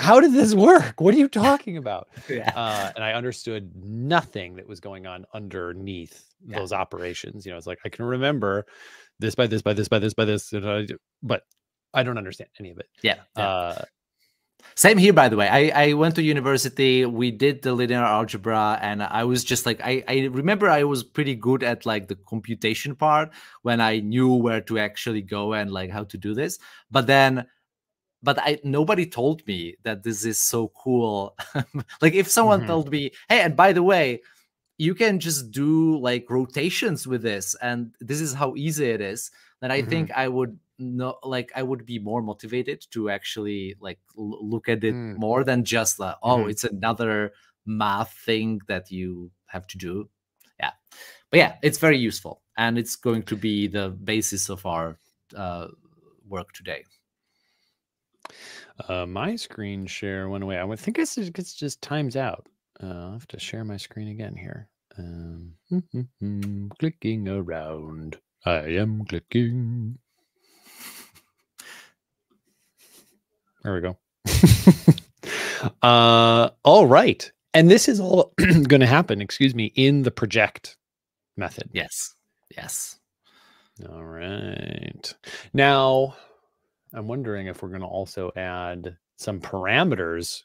how did this work? What are you talking about? yeah Uh, and I understood nothing that was going on underneath Yeah. those operations. You know, it's like I can remember this by this by this by this by this, and I do- but I don't understand any of it. yeah, yeah. Uh, Same here, by the way. I, I went to university. We did the linear algebra, and I was just like, I, I remember I was pretty good at like the computation part when I knew where to actually go and like how to do this. But then, but I nobody told me that this is so cool. like if someone Mhm. told me, hey, and by the way, you can just do like rotations with this, and this is how easy it is, then I Mhm. think I would no like I would be more motivated to actually like l- look at it Mm. more than just like oh Mhm. it's another math thing that you have to do. Yeah, but yeah, it's very useful and it's going to be the basis of our uh, work today. uh, my screen share went away. I would think it's just, it's just times out. Uh, I'll have to share my screen again here. Um, clicking around. I am clicking. There we go. uh, all right. And this is all going to happen, excuse me, in the project method. Yes, yes. All right. Now, I'm wondering if we're going to also add some parameters.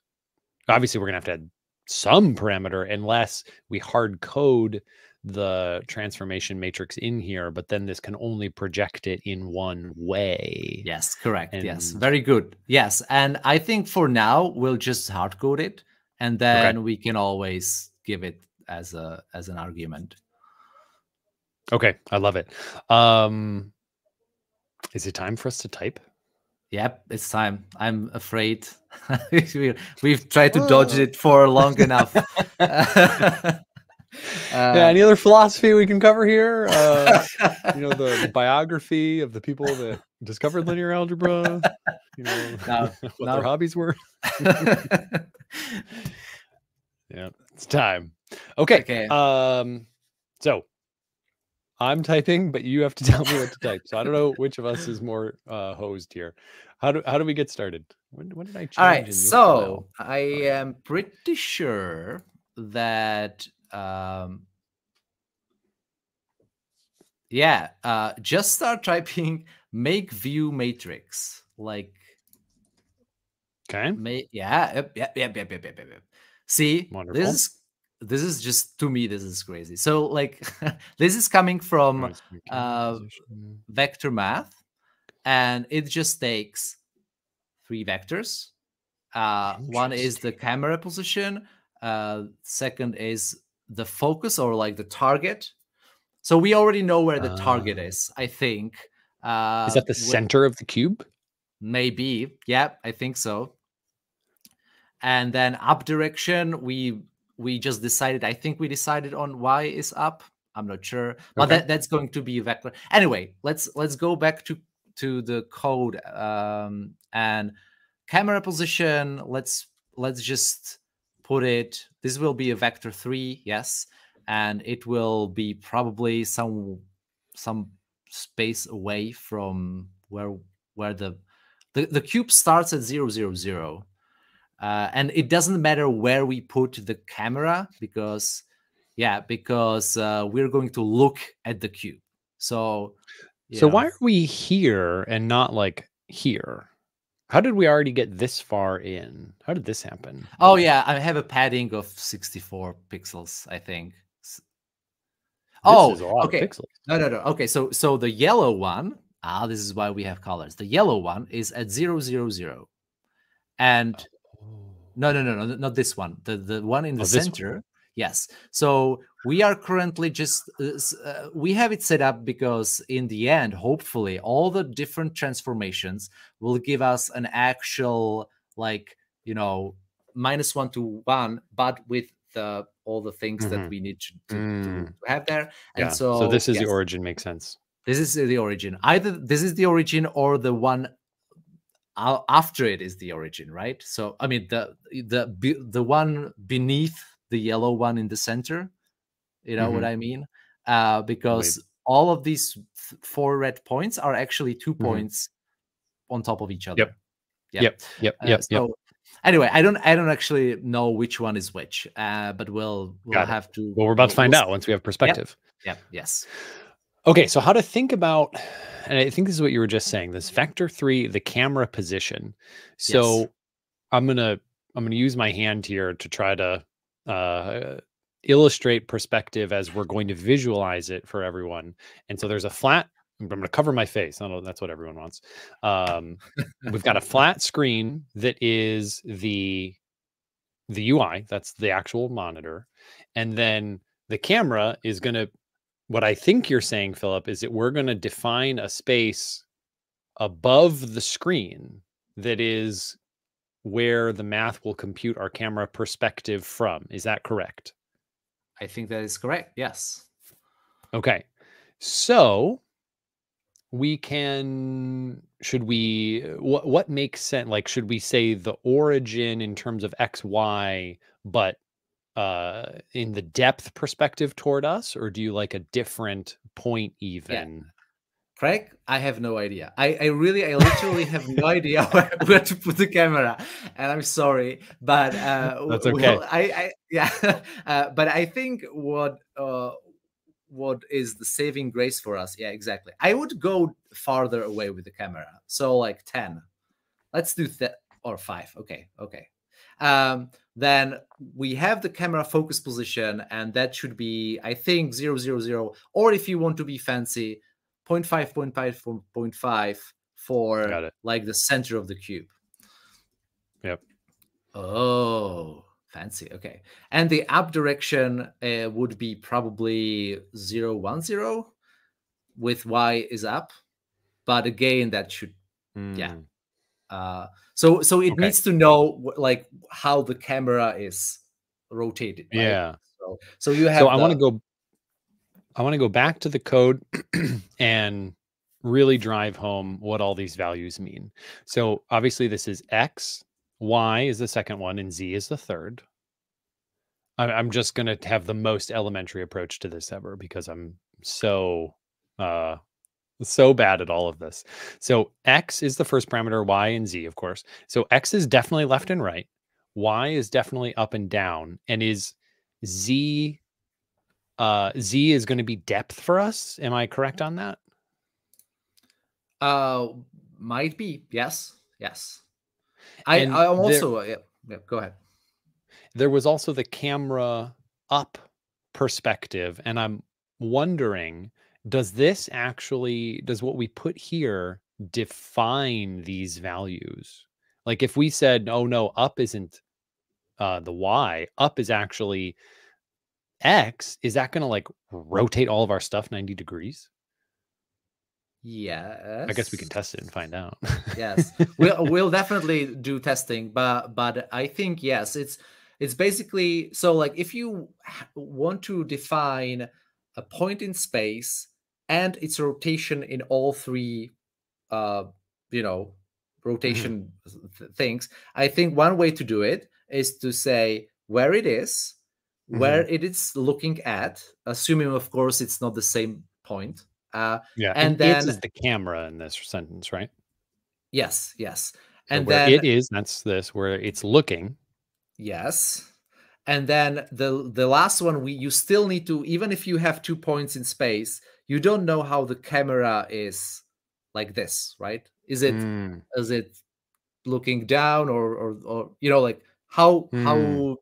Obviously, we're going to have to add some parameter unless we hard code the transformation matrix in here, but then this can only project it in one way. Yes, correct. yes, very good. Yes, and I think for now we'll just hard code it, and then we can always give it as a as an argument. Okay, I love it. Um is it time for us to type? Yep, it's time. I'm afraid we- we've tried to dodge it for long enough. yeah. Any other philosophy we can cover here? Uh, you know, the, the, biography of the people that discovered linear algebra. You know, no, what no. their hobbies were. yeah, it's time. Okay. Okay. Um. So I'm typing, but you have to tell me what to type. So I don't know which of us is more uh, hosed here. How do how do we get started? When, when did I change? All right, so? I am pretty sure that um, yeah, uh, just start typing make view matrix like okay. May, yeah, yep, yep, yep, yep, yep, yep, yep. See, Wonderful. this is this is just to me this is crazy so like this is coming from uh, vector math and it just takes three vectors uh, one is the camera position uh, second is the focus or like the target. So we already know where the target ah. is i think uh, is that the with, center of the cube? Maybe. Yeah i think so. And then up direction we we just decided i think we decided on y is up. I'm not sure but okay. that, that's going to be a vector. Anyway let's let's go back to to the code um and camera position let's let's just put it this will be a vector 3 yes and it will be probably some some space away from where where the the, the cube starts at 0 0 0 uh, and it doesn't matter where we put the camera because yeah because uh, we're going to look at the cube. So so know. why are we here and not like here how did we already get this far in? How did this happen? Oh yeah. i have a padding of 64 pixels i think. This oh okay. no no no. Okay so so the yellow one ah this is why we have colors. The yellow one is at zero zero zero. And oh. no, no, no, no, not this one. The the one in the oh, center. Yes. So we are currently just uh, uh, we have it set up because in the end, hopefully, all the different transformations will give us an actual like you know minus one to one, but with the all the things mm-hmm. that we need to, to, mm. to, have there. And yeah. so, so this is yes, the origin. Makes sense. This is the origin. Either this is the origin or the one after it is the origin, right? So I mean the the the one beneath the yellow one in the center, you know mm-hmm. what I mean? Uh, because Wait. all of these four red points are actually 2 mm-hmm. points on top of each other. Yep. Yep. Yep. Yep. Uh, yep. so anyway, I don't I don't actually know which one is which, uh, but we'll we'll have to. Well, we're about to find we'll, out once we have perspective. Yep. yep. Yes. Okay, so how to think about, and I think this is what you were just saying. This vector three, the camera position. So yes. I'm gonna I'm gonna use my hand here to try to uh, illustrate perspective as we're going to visualize it for everyone. And so there's a flat. I'm going to cover my face. I don't know. That's what everyone wants. Um, we've got a flat screen that is the the UI. That's the actual monitor, and then the camera is going to what I think you're saying, Filip, is that we're going to define a space above the screen that is where the math will compute our camera perspective from. Is that correct? I think that is correct. Yes. Okay. So we can should we what what makes sense like should we say the origin in terms of xy but uh in the depth perspective toward us or do you like a different point even. Craig, I have no idea. I, I really, I literally have no idea where, where, to put the camera, and I'm sorry, but uh, that's okay. Well, I, I, yeah, uh, but I think what uh, what is the saving grace for us? Yeah, exactly. I would go farther away with the camera, so like ten. Let's do that or five. Okay, okay. Um, then we have the camera focus position, and that should be, I think, 0, 0, 0. Or if you want to be fancy, 0.5, 0.5, 0.5 for like the center of the cube. Yep. Oh, fancy. Okay. And the up direction uh, would be probably 0, 1, 0 with y is up. But again, that should, mm. yeah, hmm. Uh, so so it okay. needs to know like how the camera is rotated. Right? Yeah. So So so you have. So I want to go. I want to go back to the code and really drive home what all these values mean. So obviously this is x, y is the second one, and z is the third. I'm just going to have the most elementary approach to this ever because I'm so uh so bad at all of this. So x is the first parameter, y and z, of course. So x is definitely left and right. Y is definitely up and down. And is z uh z is going to be depth for us? Am I correct on that? Uh might be. Yes. Yes. I I'm also there, uh, yeah, yeah, go ahead. There was also the camera up perspective and I'm wondering does this actually does what we put here define these values like if we said oh no up isn't uh the y up is actually x is that going to like rotate all of our stuff 90 degrees yeah i guess we can test it and find out yes we'll we'll definitely do testing but but i think yes it's it's basically so like if you want to define a point in space and its rotation in all three uh you know mm-hmm. rotation mm-hmm. things i think one way to do it is to say where it is, mm-hmm. where it is looking at assuming of course it's not the same point uh yeah and, and then is the camera in this sentence right yes yes so and then it is that's this where it's looking yes and then the the last one we you still need to even if you have two points in space you don't know how the camera is like this right is it mm. is it looking down or or, or you know like how mm. how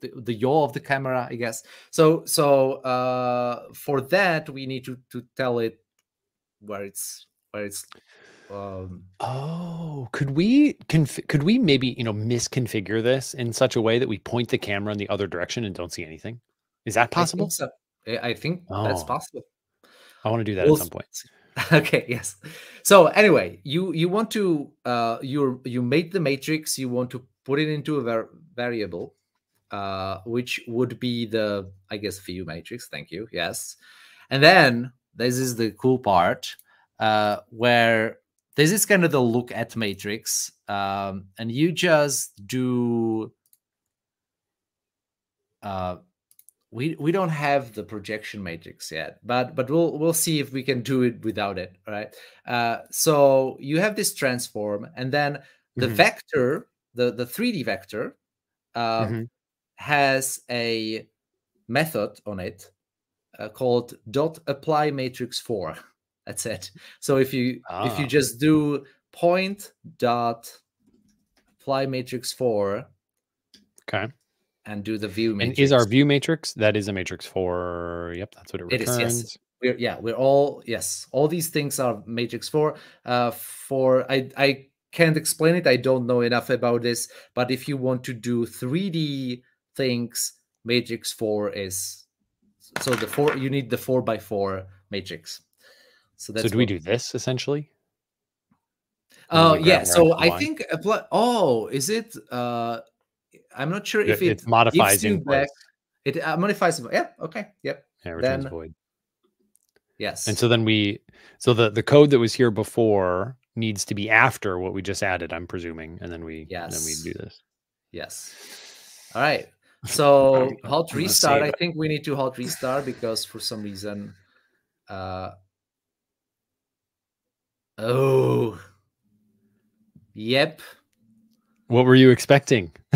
the, the yaw of the camera i guess so so uh for that we need to to tell it where it's where it's um, oh, could we conf- could we maybe you know misconfigure this in such a way that we point the camera in the other direction and don't see anything? Is that possible? I think, so. I think oh. that's possible. I want to do that we'll, at some point. Okay, yes. So anyway, you you want to uh you you made the matrix, you want to put it into a var- variable uh which would be the I guess view matrix. Thank you. Yes. And then this is the cool part uh where this is kind of the look at matrix um and you just do uh we we don't have the projection matrix yet but but we'll we'll see if we can do it without it right uh, so you have this transform and then the mm-hmm. vector the the 3d vector uh, mm-hmm. Has a method on it uh, called dot apply matrix 4 that's it so if you ah. if you ah. just do point dot apply matrix 4 okay and do the view matrix. And is our view matrix? That is a matrix for. Yep, that's what it returns. It is, yes. We're, yeah, we're all yes. All these things are matrix four. Uh, for I I can't explain it. I don't know enough about this. But if you want to do 3D things, matrix four is so the four. You need the four by four matrix. So that's. So do we do this essentially? Oh uh, yeah. So I think Oh, is it? Uh, I'm not sure if it, it modifies in back, It uh, modifies. Yeah. Okay. Yep. Yeah. Returns then, void. Yes. And so then we, so the the code that was here before needs to be after what we just added. I'm presuming, and then we yes. then we do this. Yes. All right. So hot restart. I think we need to hot restart because for some reason, uh, oh, yep. What were you expecting?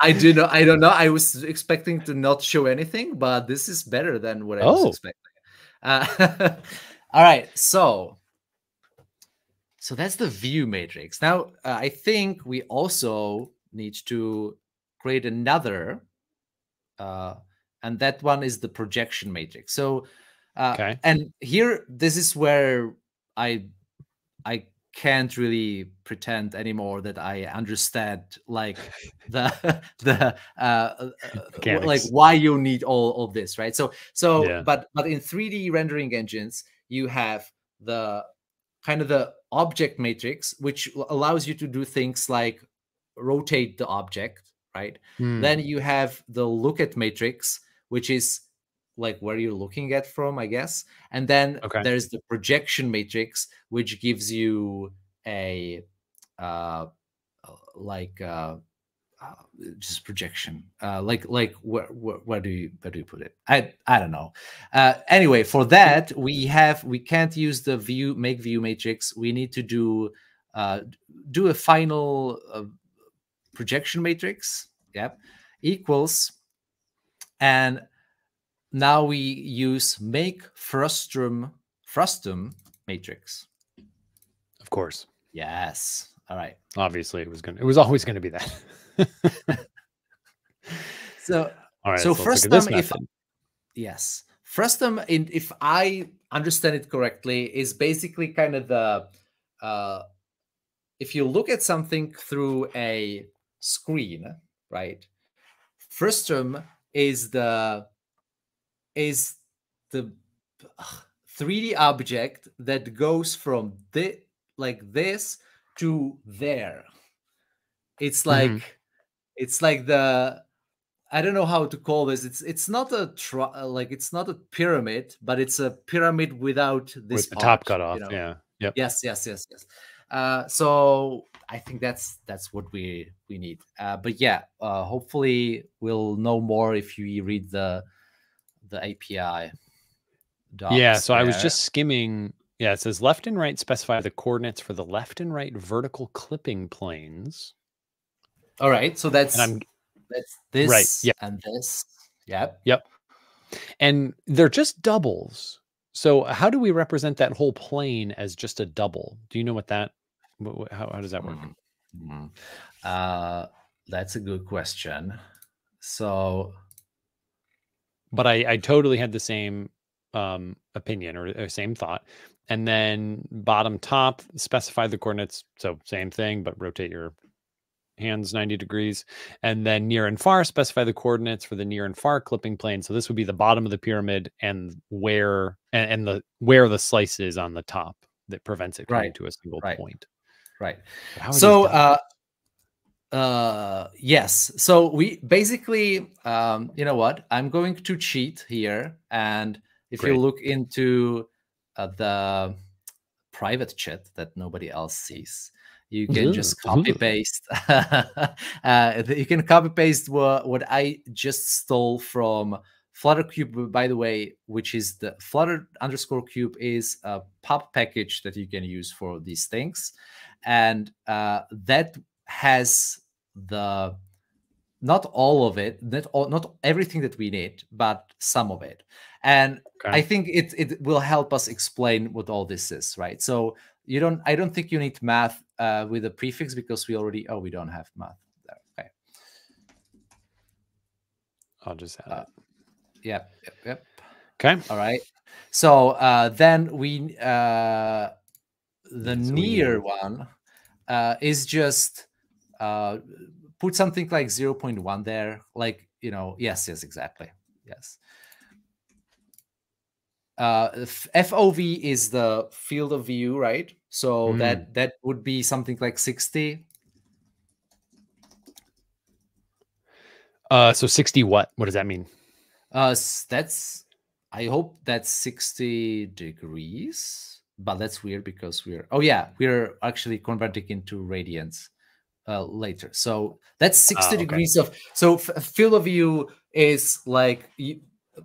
I do know. I don't know. I was expecting to not show anything, but this is better than what I oh. was expecting. Uh, all right, so so that's the view matrix. Now uh, I think we also need to create another, uh, and that one is the projection matrix. So, uh, okay. and here this is where I I can't really pretend anymore that I understand like the the uh, uh, uh like why you need all of this, right? So so yeah. but but in 3D rendering engines, you have the kind of the object matrix, which allows you to do things like rotate the object, right? Hmm. Then you have the look at matrix, which is like where you're looking at from, I guess. And then Okay. there's the projection matrix, which gives you a uh, uh, like uh, uh, just projection, uh, like like where, where where do you where do you put it? I I don't know. Uh, anyway, for that we have we can't use the view make view matrix. We need to do uh, do a final uh, projection matrix. Yep, equals, and now we use make frustum frustum matrix. Of course. Yes. All right. Obviously, it was going. It was always going to be that. So All right. So let's look first at this time if- yes, frustum, in if I understand it correctly, is basically kind of the uh, if you look at something through a screen, right? Frustum is the is the 3D object that goes from the like this to there. It's like Mhm. it's like the I don't know how to call this. It's it's not a tri- like it's not a pyramid, but it's a pyramid without this with the top part, cut you off. know? Yeah. Yep. Yes, yes, yes, yes. Uh, so I think that's that's what we we need. Uh, but yeah, uh, hopefully we'll know more if you read the the API. Yeah. So I was just skimming. Yeah. It says left and right specify the coordinates for the left and right vertical clipping planes. all right. So that's And I'm that's this Right, yeah. and this. Yep. Yep. and they're just doubles. So how do we represent that whole plane as just a double? Do you know what that? How, how does that work? Mhm. Mhm. Uh, that's a good question. So But I, I totally had the same um, opinion or, or same thought. And then bottom top specify the coordinates. So same thing, but rotate your hands 90 degrees. And then near and far specify the coordinates for the near and far clipping plane. So this would be the bottom of the pyramid and where and, and the where the slice is on the top that prevents it coming Right, to a single right. point. Right. But how are these so uh uh yes. So we basically um you know what? I'm going to cheat here and if Great. you look into uh, the private chat that nobody else sees you can just copy paste uh you can copy paste what, what i just stole from flutter cube by the way which is the flutter underscore cube is a pub package that you can use for these things and uh, that has the not all of it not all, not everything that we need but some of it and Okay. i think it it will help us explain what all this is right so you don't i don't think you need math uh, with a prefix because we already oh we don't have math there okay I'll just add uh, it. yep yep yep Okay. all right so uh then we uh the near need- one uh is just uh put something like 0.1 there like you know yes yes exactly yes uh fov is the field of view right so Mm. that that would be something like 60 Uh, so 60 what? What does that mean? uh that's i hope that's 60 degrees but that's weird because we're oh yeah we're actually converting into radians uh later so that's 60 Ah, okay. degrees of so f- field of view is like you,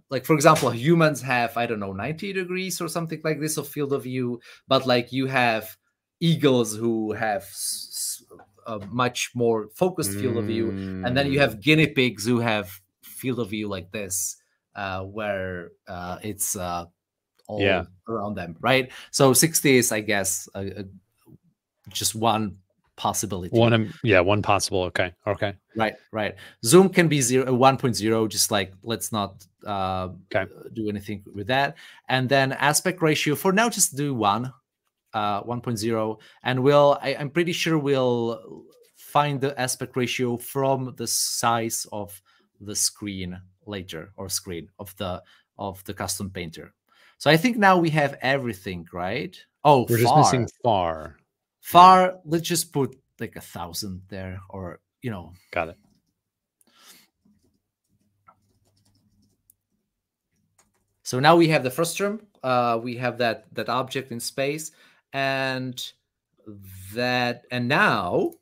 like for example humans have i don't know 90 degrees or something like this of field of view but like you have eagles who have a much more focused field of view and then you Mm, have guinea pigs who have field of view like this uh, where uh, it's uh, all Yeah. around them right so 60 is i guess a, a, just one possibility one. um, Yeah. One possible. Okay. Okay. right right zoom can be zero, uh, 1.0 just like let's not uh, Okay. do anything with that and then aspect ratio for now just do one uh 1.0 and we'll I, i'm pretty sure we'll find the aspect ratio from the size of the screen later or screen of the of the custom painter so I think now we have everything, right? Oh, we're far. just missing far. Far, yeah. let's just put like a thousand there, or you know. Got it. So now we have the first term. Uh, we have that that object in space, and that, and now,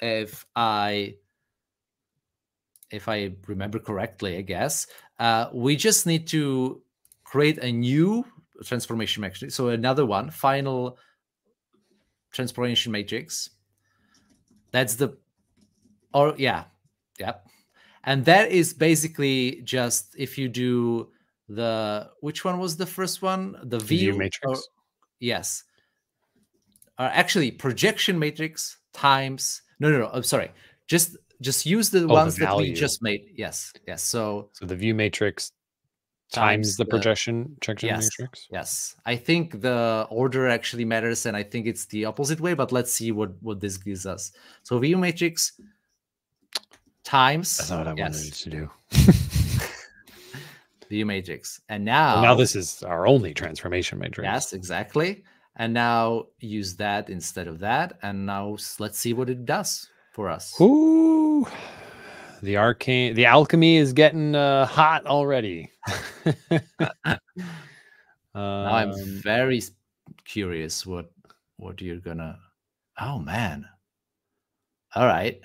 if I, if I remember correctly, I guess uh, we just need to create a new transformation matrix. So another one, final transformation matrix. That's the, or yeah, yeah. And that is basically just if you do the, which one was the first one? The view, view matrix. Or, yes. Or actually projection matrix times, no, no, no, I'm sorry. Just just use the Oh, the ones that we just made. Yes, yes. So So the view matrix times, the the- projection projection yes. matrix. yes, I think the order actually matters, and I think it's the opposite way. But let's see what what this gives us. So view matrix times That's not what I yes, wanted to do. view matrix, and now Well, now this is our only transformation matrix. yes exactly, and now use that instead of that, and now let's see what it does for us. Ooh, the arcane, the alchemy is getting uh, hot already. Now I'm Um, very curious what what you're gonna. Oh man! All right,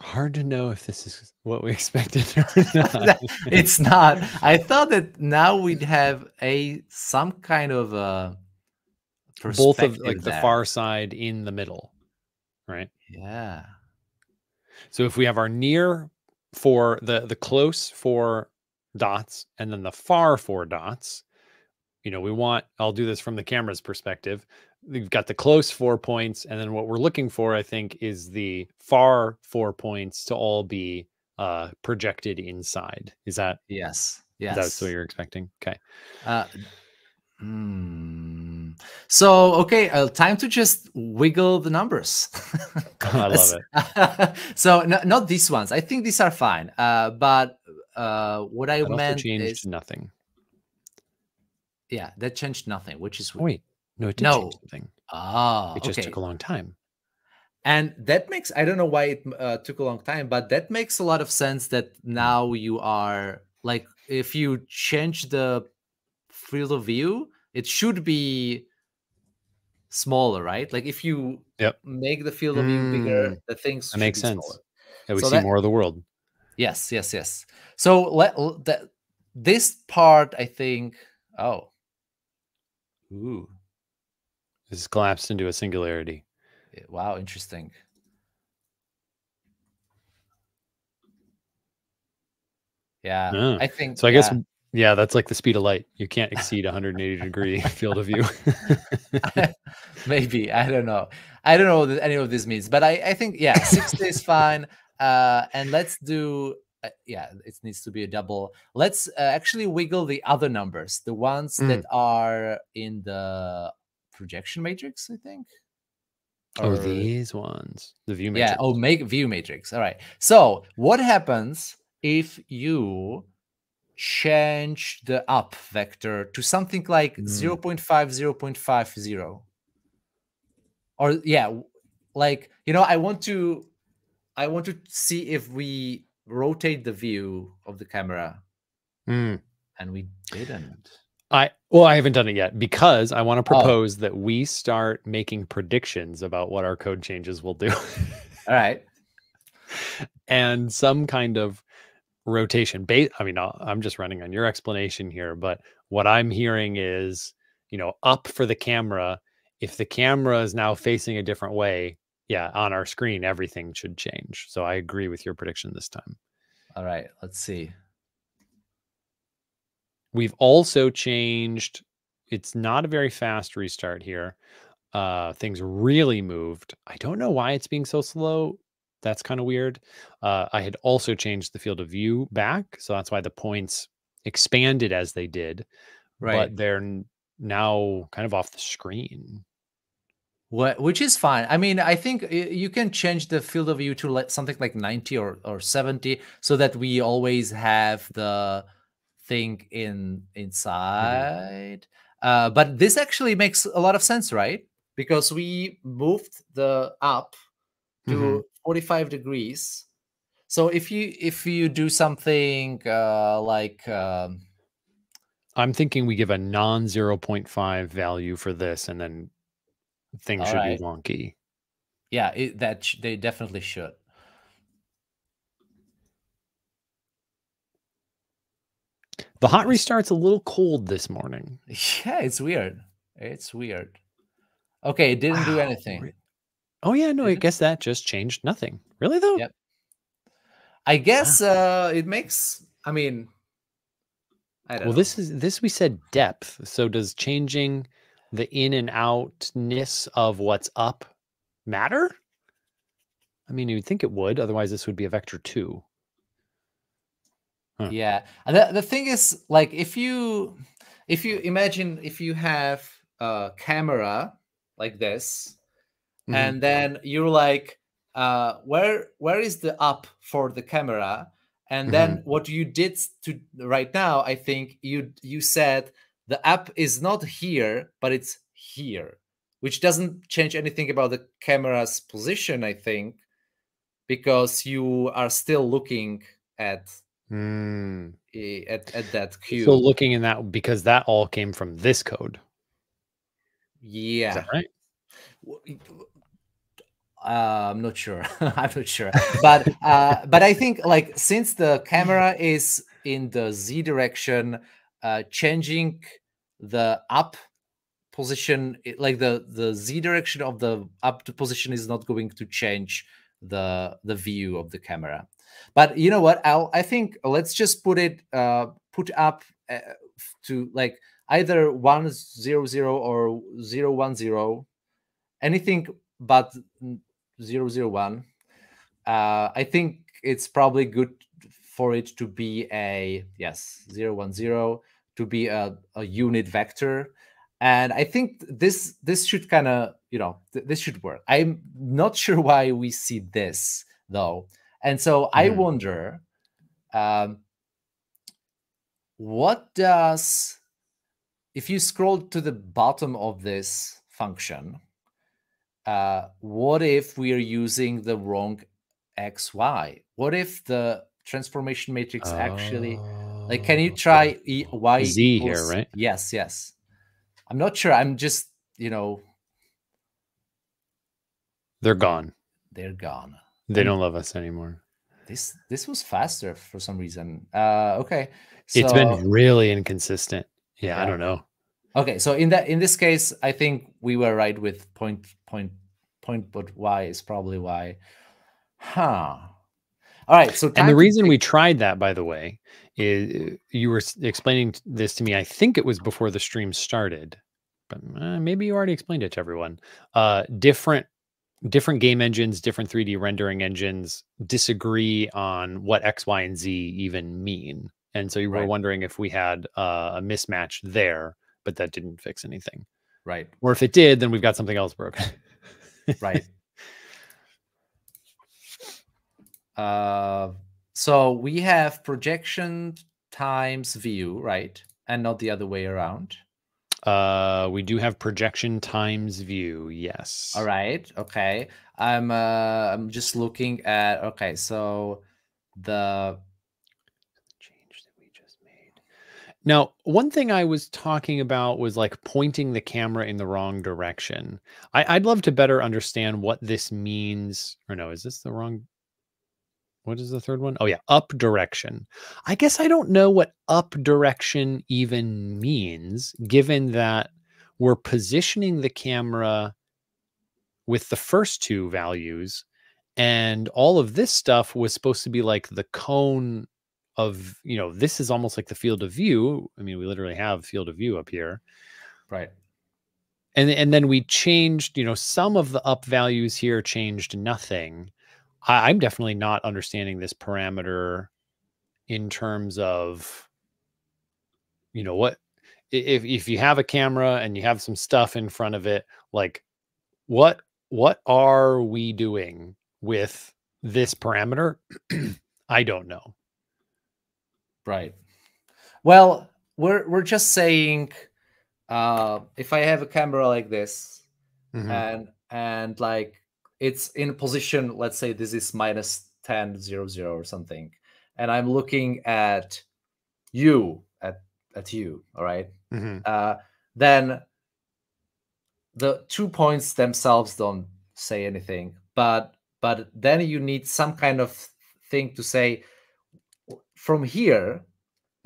hard to know if this is what we expected or not. it's not. I thought that now we'd have a some kind of uh Both of like perspective the far side in the middle, right? Yeah. So if we have our near for the the close four dots and then the far four dots, you know, we want I'll do this from the camera's perspective. We've got the close four points, and then what we're looking for, I think, is the far four points to all be uh projected inside. Is that Yes. Yes. that what you're expecting? Okay. Uh, hmm. So okay, uh, time to just wiggle the numbers. I love it. so no, not these ones. I think these are fine. Uh, but uh, what I That meant changed is, nothing. yeah, that changed nothing, which is Oh, wait, no, it did No. change something. ah, It just okay. took a long time. And that makes I don't know why it uh, took a long time, but that makes a lot of sense. That now you are like, if you change the field of view, it should be smaller, right? Like if you Yep. make the field of view bigger, Mm, the things That makes sense. smaller. Yeah, we So see that- more of the world. Yes, yes, yes. So let that this part, I think. Oh, ooh, This is collapsed into a singularity. wow, interesting. Yeah, Ah, I think. So I guess yeah. that's like the speed of light. You can't exceed 180 degree field of view. maybe i don't know i don't know what any of this means but i i think yeah 60 is fine uh and let's do uh, yeah it needs to be a double let's uh, actually wiggle the other numbers the ones that are in the projection matrix i think oh, these ones, the view matrix. yeah oh make view matrix all right so what happens if you change the up vector to something like Mm. 0.5 0.50 or yeah like you know i want to i want to see if we rotate the view of the camera Mm. and we didn't I well, I haven't done it yet because I want to Oh. propose that we start making predictions about what our code changes will do, all right and some kind of rotation. Ba- I mean, I'll- I'm just running on your explanation here, but what I'm hearing is, you know, up for the camera. If the camera is now facing a different way, yeah, on our screen, everything should change. So I agree with your prediction this time. all right let's see We've also changed. It's not a very fast restart here. Uh, things really moved. I don't know why it's being so slow. That's kind of weird. Uh, I had also changed the field of view back, so that's why the points expanded as they did. right But they're now kind of off the screen. What, which is fine. I mean, I think you can change the field of view to let something like 90 or, or 70 so that we always have the thing in inside. Uh, but this actually makes a lot of sense, right? Because we moved the up to Mhm. 45 degrees. So if you if you do something uh, like um, I'm thinking we give a non 0.5 value for this and then things should right. be wonky. Yeah, it, that sh- they definitely should. The hot restart's a little cold this morning. Yeah, it's weird. It's weird. Okay, it didn't do Wow, anything. Oh yeah, no, I it? guess that just changed nothing. Really though? Yep. I guess uh it makes I mean I don't Well, know. this is this we said depth. So does changing the in and outness of what's up matter? I mean, you'd think it would. Otherwise, this would be a vector two. Huh. Yeah. And the, the thing is like if you if you imagine if you have a camera like this Mhm. and then you're like uh where where is the up for the camera and then what you did to right now i think you you said the app is not here but it's here which doesn't change anything about the camera's position i think because you are still looking at Mm. at, at that cube So looking in that because that all came from this code. Is yeah that right? I'm not sure. I'm not sure, but uh, but I think like since the camera is in the z direction, uh, changing the up position, like the the z direction of the up position, is not going to change the the view of the camera. But you know what? I'll I think let's just put it uh, put up uh, to like either one zero zero or zero one zero anything but 001 uh, i think it's probably good for it to be a yes 010 to be a, a unit vector. And i think this this should kind of you know th- this should work. I'm not sure why we see this though. And so i Mhm. wonder um, what does if you scroll to the bottom of this function uh, what if we are using the wrong xy? What if the transformation matrix actually like can you Oh. try e, y Z here, right? Yes, yes. I'm not sure. I'm just you know They're gone. they're gone. They don't love us anymore. This this was faster for some reason. Uh, okay, It's been really inconsistent. Yeah, I don't know. Okay, so in that in this case, I think we were right with point point point, but y is probably y. Huh. All right. So And the reason we tried that, by the way, is you were explaining this to me. I think it was before the stream started, but uh, maybe you already explained it to everyone. Uh, different different game engines, different 3D rendering engines disagree on what X, Y, and Z even mean. And so you were Right. wondering if we had uh, a mismatch there, but that didn't fix anything. right, Or if it did, then we've got something else broken. right. uh, so we have projection times view, right, and not the other way around. Uh, we do have projection times view. Yes. All right. Okay. I'm uh I'm just looking at okay, so the change that we just made. Now, one thing I was talking about was like pointing the camera in the wrong direction. I, I'd love to better understand what this means. Or no, is this the wrong? What is the third one? Oh, yeah, up direction. I guess I don't know what up direction even means, given that we're positioning the camera with the first two values. And all of this stuff was supposed to be like the cone of you know this is almost like the field of view i mean we literally have field of view up here. Right. and and then we changed you know some of the up values here changed nothing. I, i'm definitely not understanding this parameter in terms of you know what if if you have a camera and you have some stuff in front of it like what what are we doing with this parameter? I don't know Right. Well, we're we're just saying uh if I have a camera like this Mhm. and and like it's in position, let's say this is minus 10 0 0 or something, and I'm looking at you at at you, all right? Mhm. uh, then the two points themselves don't say anything but but then you need some kind of thing to say from here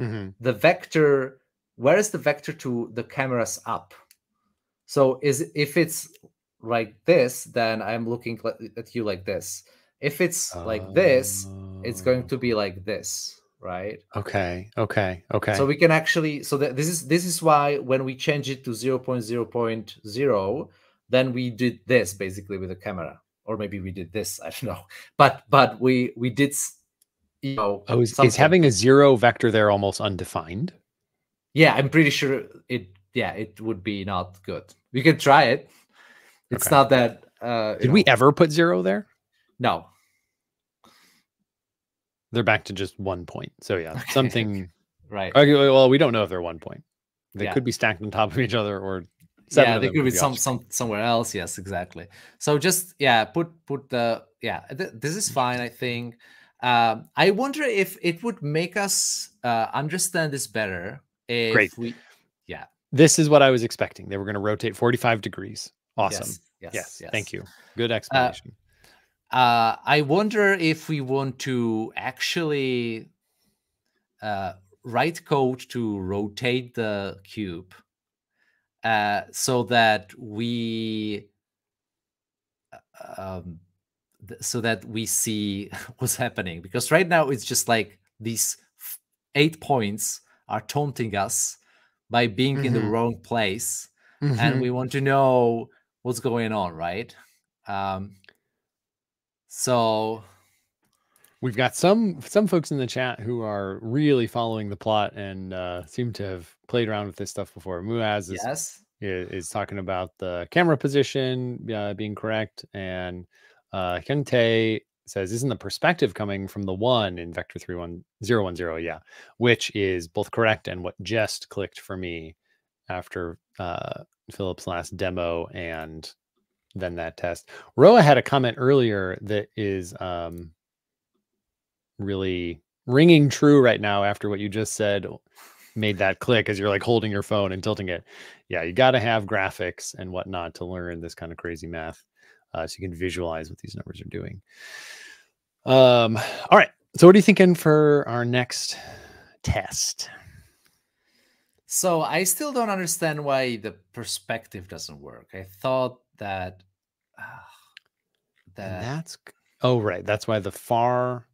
Mhm. the vector where is the vector to the cameras up so is if it's like this then i'm looking at you like this if it's like this it's going to be like this right Okay. Okay. Okay. so we can actually so that this is this is why when we change it to 0.0.0 then we did this basically with the camera or maybe we did this i don't know but but we we did you know oh, is, is having a zero vector there almost undefined? yeah i'm pretty sure it yeah it would be not good we can try it it's Okay. not that uh Did we ever put zero there? no They're back to just one point. So yeah, Okay. something. right Okay, well, we don't know if they're one point. They Yeah. could be stacked on top of each other, or seven yeah they could be some some somewhere else yes exactly so just yeah put put the yeah th- this is fine i think um i wonder if it would make us uh understand this better if Great. we yeah. This is what I was expecting. They were going to rotate 45 degrees. Awesome. yes Yes. yes, Thank you. Good explanation. uh i wonder if we want to actually uh write code to rotate the cube uh so that we um so that we see what's happening because right now it's just like these eight points are taunting us by being in the Mhm. wrong place Mhm. and we want to know what's going on right um so We've got some some folks in the chat who are really following the plot and uh, seem to have played around with this stuff before. Muaz is, yes is is talking about the camera position uh, being correct, and uh, Hyung Tae says, "Isn't the perspective coming from the one in vector three one zero one zero? Yeah, which is both correct and what just clicked for me after uh, Filip's last demo and then that test. Roa had a comment earlier that is um, really ringing true right now after what you just said made that click as you're like holding your phone and tilting it. Yeah, you got to have graphics and whatnot to learn this kind of crazy math uh, so you can visualize what these numbers are doing. Um, all right. So, what are you thinking for our next test? so i still don't understand why the perspective doesn't work i thought that uh, And that that's oh right, that's why the far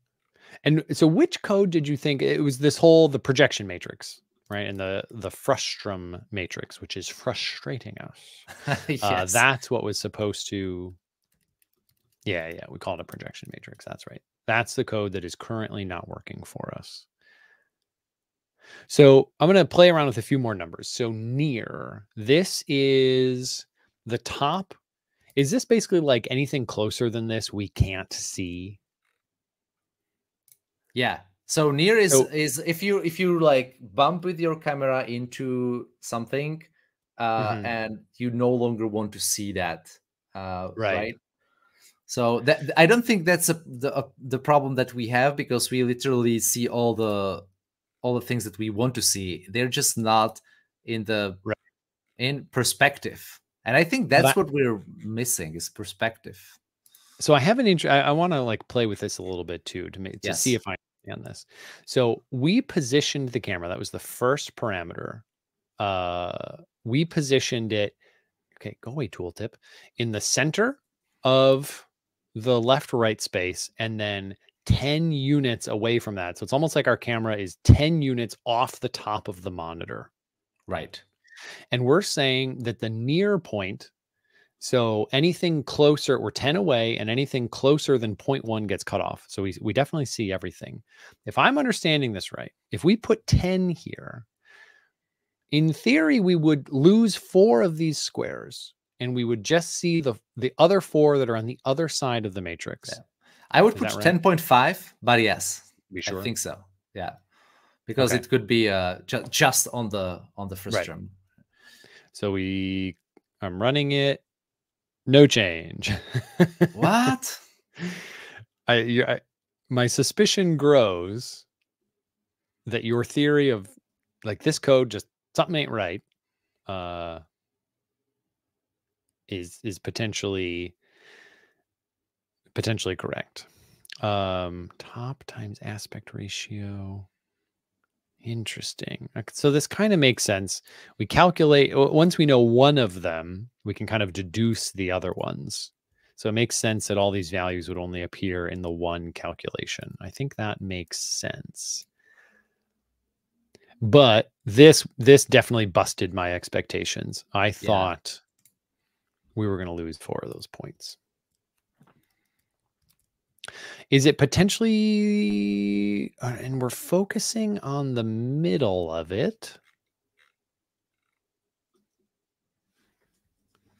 and so which code did you think it was this whole the projection matrix, right? And the the frustrum matrix, which is frustrating us. yes. Uh, that's what was supposed to. Yeah, yeah, we call it a projection matrix. That's right. That's the code that is currently not working for us. So I'm going to play around with a few more numbers. So near, this is the top. Is this basically like anything closer than this we can't see? Yeah. So near is So- is if you if you like bump with your camera into something, uh, Mhm. and you no longer want to see that, uh, Right. right? So that I don't think that's a, the a, the problem that we have because we literally see all the all the things that we want to see. They're just not in the Right. in perspective, and I think that's I- what we're missing is perspective. So I have an int- I, I want to like play with this a little bit too to make to see if I understand this. So we positioned the camera. That was the first parameter. Uh, we positioned it. Okay, go away tooltip in the center of the left right space, and then 10 units away from that. So it's almost like our camera is 10 units off the top of the monitor. Right. And we're saying that the near point, so anything closer, we're 10 away, and anything closer than 0.1 gets cut off. So we, we definitely see everything. If I'm understanding this right, if we put 10 here, in theory, we would lose four of these squares and we would just see the, the other four that are on the other side of the matrix. Yeah. I would Is put right? ten point five, but yes, Be sure. I think so. Yeah, because Okay. it could be uh ju- just on the on the first frustrum. So we, I'm running it, no change. what? I, you- I my suspicion grows that your theory of like this code just something ain't right. Uh, is is potentially potentially correct. Um, top times aspect ratio. Interesting. So this kind of makes sense. We calculate once we know one of them, we can kind of deduce the other ones. So it makes sense that all these values would only appear in the one calculation. I think that makes sense. But this this definitely busted my expectations. I thought. We were going to lose four of those points. Is it potentially, uh, and we're focusing on the middle of it?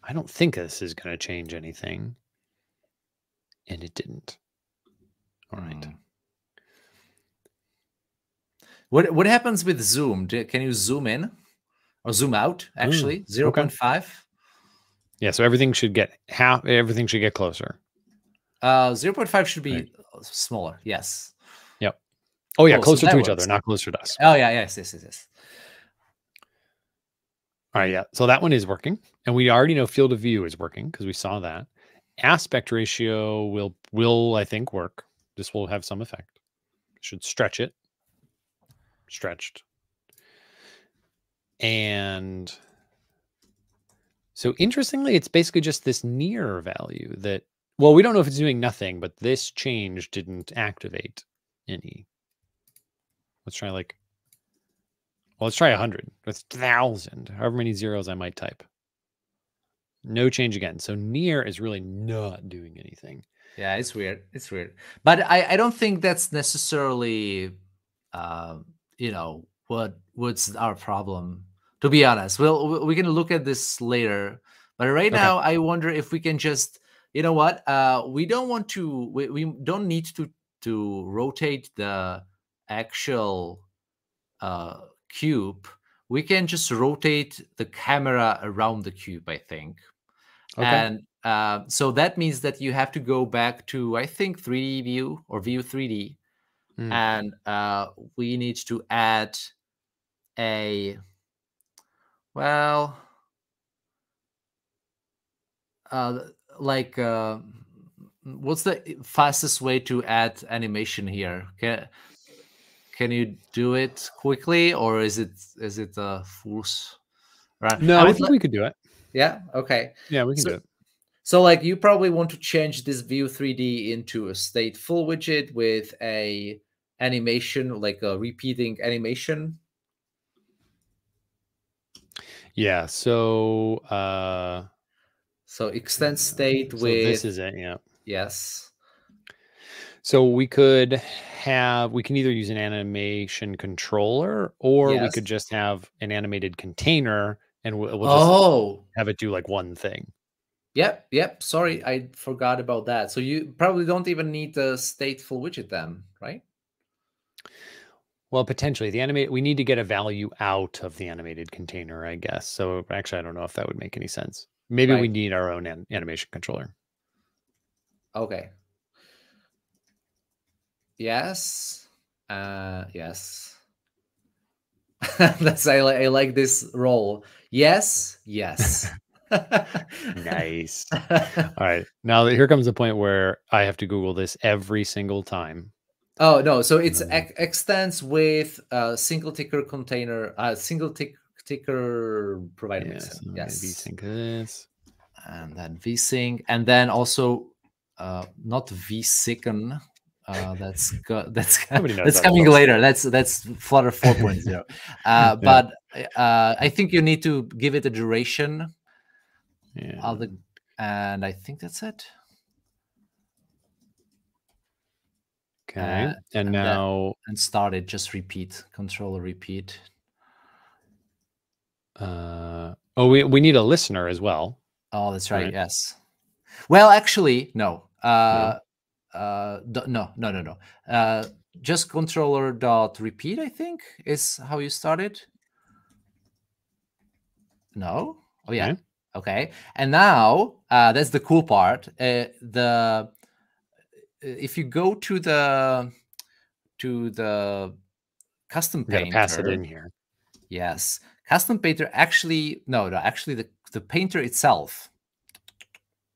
I don't think this is going to change anything. And it didn't. All right. Mm. What what happens with zoom? Can you zoom in or zoom out? Actually, mm, 0. Okay. 0.5. Yeah, so everything should get half. Everything should get closer. Uh, 0.5 should be right. smaller. Yes. Yep. Oh yeah, closer so to each works. other, not closer to us. Oh yeah, yes, yes, yes, yes. All right, yeah. So that one is working, and we already know field of view is working because we saw that. Aspect ratio will will I think work. This will have some effect. Should stretch it. Stretched. And so interestingly, it's basically just this near value that well, we don't know if it's doing nothing, but this change didn't activate any. Let's try like, well, let's try 100. That's 1,000, however many zeros I might type. No change again. So near is really not doing anything. Yeah, it's weird. It's weird. But I, I don't think that's necessarily, uh, you know, what what's our problem. To be honest, we'll we can look at this later. But right okay. now, I wonder if we can just you know what? Uh, we don't want to. We, we don't need to to rotate the actual uh, cube. We can just rotate the camera around the cube. I think. Okay. And uh, so that means that you have to go back to I think 3D view or view 3D, mm. and uh, we need to add a well. Uh, like uh, what's the fastest way to add animation here? Can can you do it quickly, or is it is it a force? Right. No, I, I think we could do it. Yeah. Okay. Yeah, we can so, do it. So, like, you probably want to change this View 3D into a stateful widget with a animation, like a repeating animation. Yeah. So, uh, so extend state so with this is it, yeah. Yes. So we could have we can either use an animation controller or yes. we could just have an animated container and we'll, we'll just oh. have it do like one thing. Yep, yep. Sorry, I forgot about that. So you probably don't even need the stateful widget then, right? Well, potentially the animate we need to get a value out of the animated container, I guess. So actually I don't know if that would make any sense. Maybe right. we need our own an animation controller. Okay. Yes. Uh, yes. That's I, I like this role. Yes. Yes. nice. All right. Now here comes the point where I have to Google this every single time. Oh no! So it's ex extends with a single ticker container, a single tick ticker provider yes, Yes. VSync this. And then vsync, and then also uh, not vsicken. Uh, that's that's that's coming later. That's that's Flutter 4.0. uh, but uh, I think you need to give it a duration. Yeah. The, and I think that's it. Okay. Uh, and, and now and start it. Just repeat. Control repeat. Uh, oh, we, we need a listener as well. Oh, that's right. right. Yes. Well, actually, no. Uh, no. Uh, no, no, no, no. Uh, just controller dot repeat. I think is how you started. No. Oh yeah. Okay. okay. And now uh, that's the cool part. Uh, the if you go to the to the custom painter, pass it in here. Yes. Custom painter actually no, no, actually the, the painter itself.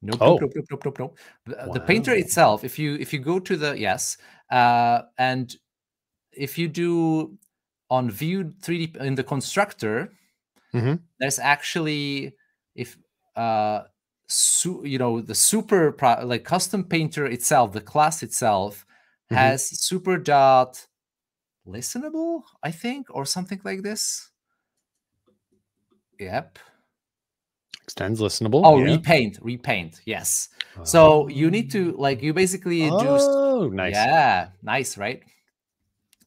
Nope, Oh. nope, nope, nope, nope, nope, nope. The, painter itself, if you if you go to the yes, uh, and if you do on view 3D in the constructor, Mhm. there's actually if uh su- you know the super pro- like custom painter itself, the class itself Mhm. has super dot listenable, I think, or something like this. Yep. Extends listenable. Oh, yeah. repaint, repaint. Yes. So you need to like you basically do. st- Oh, nice. Yeah, nice, right?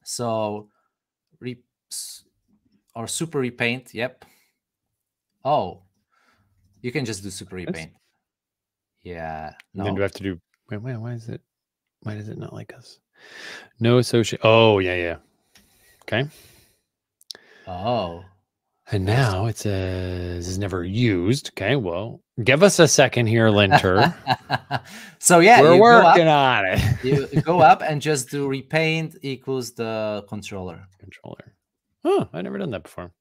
So, re- or super repaint. Yep. Oh, you can just do super repaint. Yeah. And then do I have to do? Wait, wait. Why is it? Why does it not like us? No associate. Oh, yeah, yeah. Okay. Oh. And now it says is never used. Okay. Well, give us a second here, Linter. so yeah, We're go up, working on it. you go up and just do repaint equals the controller. Controller. Oh, I've never done that before.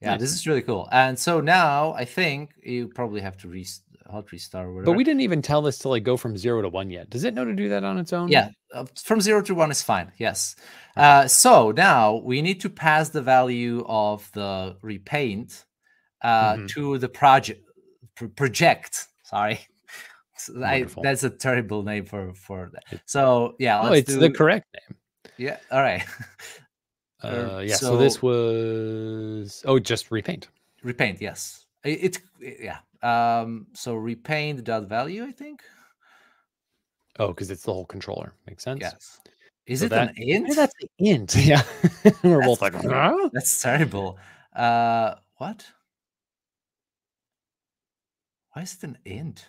Yeah, Nice. this is really cool. And so now I think you probably have to rest- hot restart. But we didn't even tell this to like go from zero to one yet. Does it know to do that on its own? yeah, uh, from zero to one is fine. Yes. Uh, so now we need to pass the value of the repaint uh, Mhm. to the project pro- project. Sorry. I, that's a terrible name for for that. So yeah, Oh, it's do, the correct name. yeah. All right. Uh, yeah. So, this was oh, just repaint. repaint. Yes. It, it yeah. Um. So repaint dot value. I think. Oh, because it's the whole controller. Makes sense. Yes. Is So it that- an int? That's the int. Yeah. We're both like, That's- huh? That's terrible. Uh, what? Why is it an int?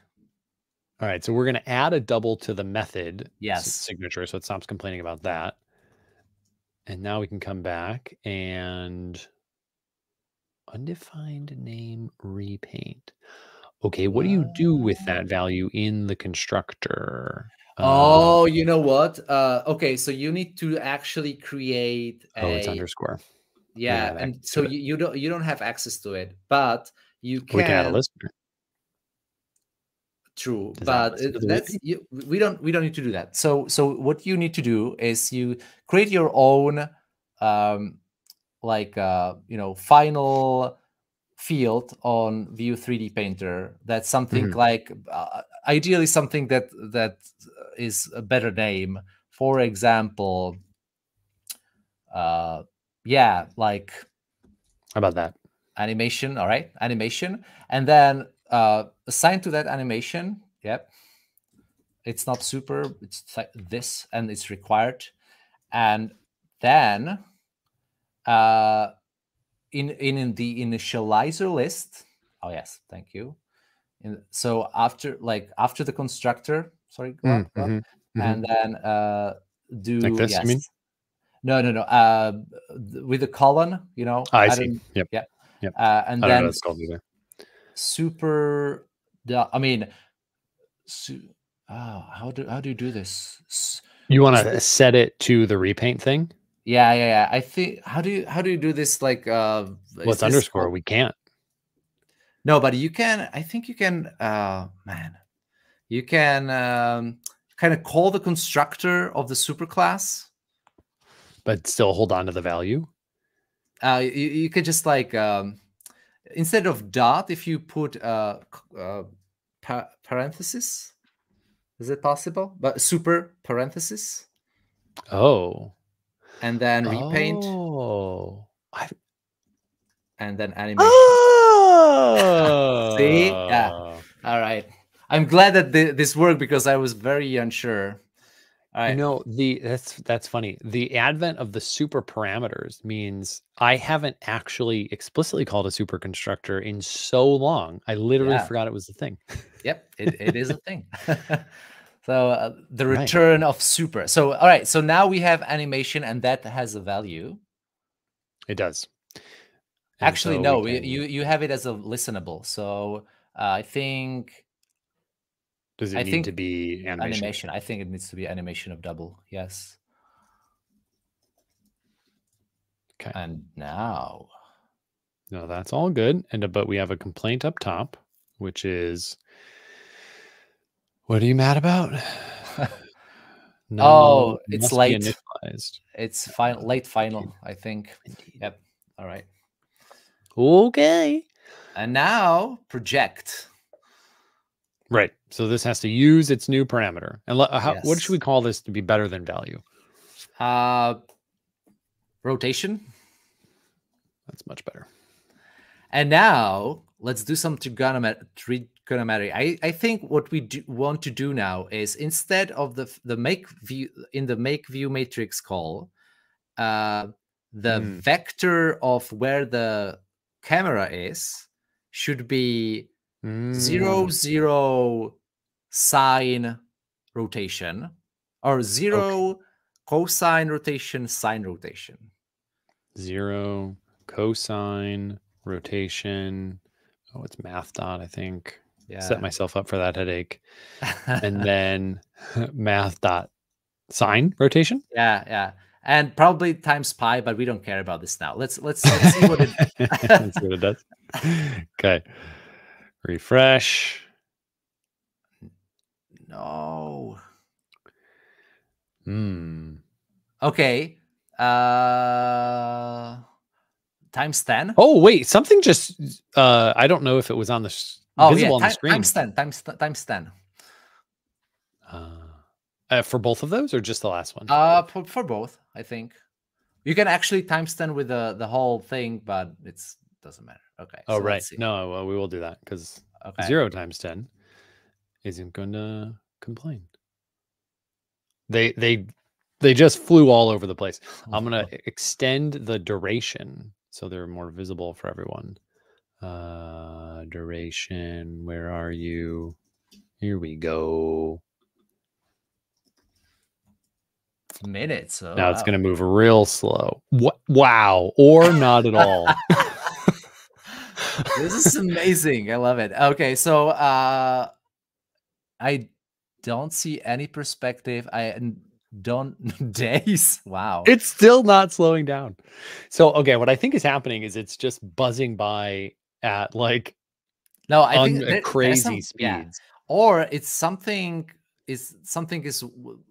All right. So we're going to add a double to the method Yes. signature. So it stops complaining about that. And now we can come back and undefined name repaint. Okay. What do you do with that value in the constructor? Uh, Oh, you know what? Uh, okay, so you need to actually create a oh, it's underscore. yeah, and so you, you don't you don't have access to it, but you can. We can add a listener. True, but listen it- to the that's repeat? you, we don't we don't need to do that. So so what you need to do is you create your own um like uh you know final field on View 3D Painter. That's something Mhm. like uh, ideally something that that is a better name. For example, uh yeah, like How about that? animation all right animation and then uh assign to that animation yep it's not super it's like this and it's required and then uh in in, in the initializer list oh yes thank you in, so after like after the constructor sorry go Mm, up, mhm, mhm. and then uh do Like this, you yes. mean? no no no uh th- with the colon you know I add see. an- Yep. uh, and I don't know super i mean su- oh, how do how do you do this You want to set it to the repaint thing? yeah yeah yeah i think how do you how do you do this like uh What's this underscore? called- We can't. no but you can i think you can uh man you can um kind of call the constructor of the superclass but still hold on to the value. uh you, you could just like um instead of dot if you put uh, c- uh pa- parenthesis is it possible but super parenthesis Oh. and then repaint Oh. I, and then animation oh. See? Yeah. all right i'm glad that thi- this worked because i was very unsure right You know, the that's that's funny. The advent of the super parameters means I haven't actually explicitly called a super constructor in so long. I literally Yeah. forgot it was the thing. Yep, it, it is a thing. so uh, the Right. return of super. So all right, so now we have animation and that has a value. It does. And Actually, so no, can- you you have it as a listenable. So uh, I think does it I need think to be animation? animation. I think it needs to be animation of double. Yes. Okay. And now No, that's all good. And uh, but we have a complaint up top, which is what are you mad about? Oh, it's late. It's final, late final, I think. Indeed. Yep. All right. Okay. And now project. Right. So this has to use its new parameter. And le- how, what should we call this to be better than value? Uh, rotation. That's much better. And now let's do some trigonomet- trigonometry. I, I think what we do, want to do now is instead of the the make view in the make view matrix call, uh, the Hmm. vector of where the camera is should be Mm, zero sine rotation or zero cosine rotation sine rotation. Zero cosine rotation. Oh, it's math dot, I think. Yeah. Set myself up for that headache. And then math dot sine rotation. yeah, yeah. And probably times pi, but we don't care about this now. Let's let's, let's see what it Let's see what it does. Okay. Refresh. No. Hmm. Okay. Uh times 10. Oh wait, something just uh I don't know if it was on the Oh, visible yeah, on the screen. times 10, times times 10. Uh, uh, for both of those or just the last one? Uh for, for both, I think. You can actually times 10 with the the whole thing, but it's doesn't matter. Okay. oh so right. No, well, we will do that because Okay. zero times ten isn't going to complain. They they they just flew all over the place. I'm gonna e- extend the duration so they're more visible for everyone. Uh duration, where are you? Here we go. minutes. Oh, now it's wow. gonna move real slow. What wow, or not at all. this is amazing. I love it. Okay, so uh I don't see any perspective. I don't days. Wow. it's still not slowing down. So okay, what I think is happening is it's just buzzing by at like no, I think there- crazy some- speeds. yeah. Or it's something is something is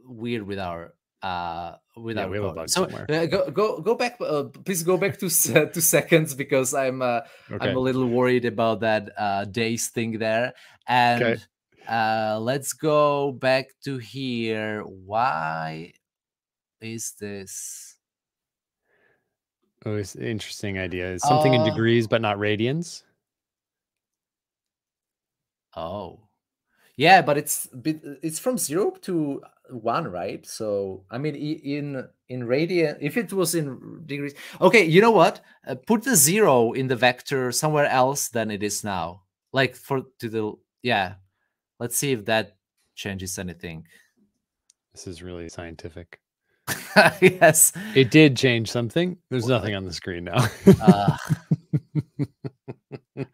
weird with our uh with Yeah, we have a bug so somewhere. uh, go go go back uh, please go back to se- two seconds because i'm uh, Okay. i'm a little worried about that uh days thing there and uh let's go back to here why is this Oh, it's interesting idea. Is something in Uh, degrees but not radians? oh yeah but it's it's from zero to one right? So i mean in in radian if it was in degrees okay you know what? Uh, put the zero in the vector somewhere else than it is now. Like for to the yeah. Let's see if that changes anything. This is really scientific. yes. It did change something. There's nothing on the screen now. uh,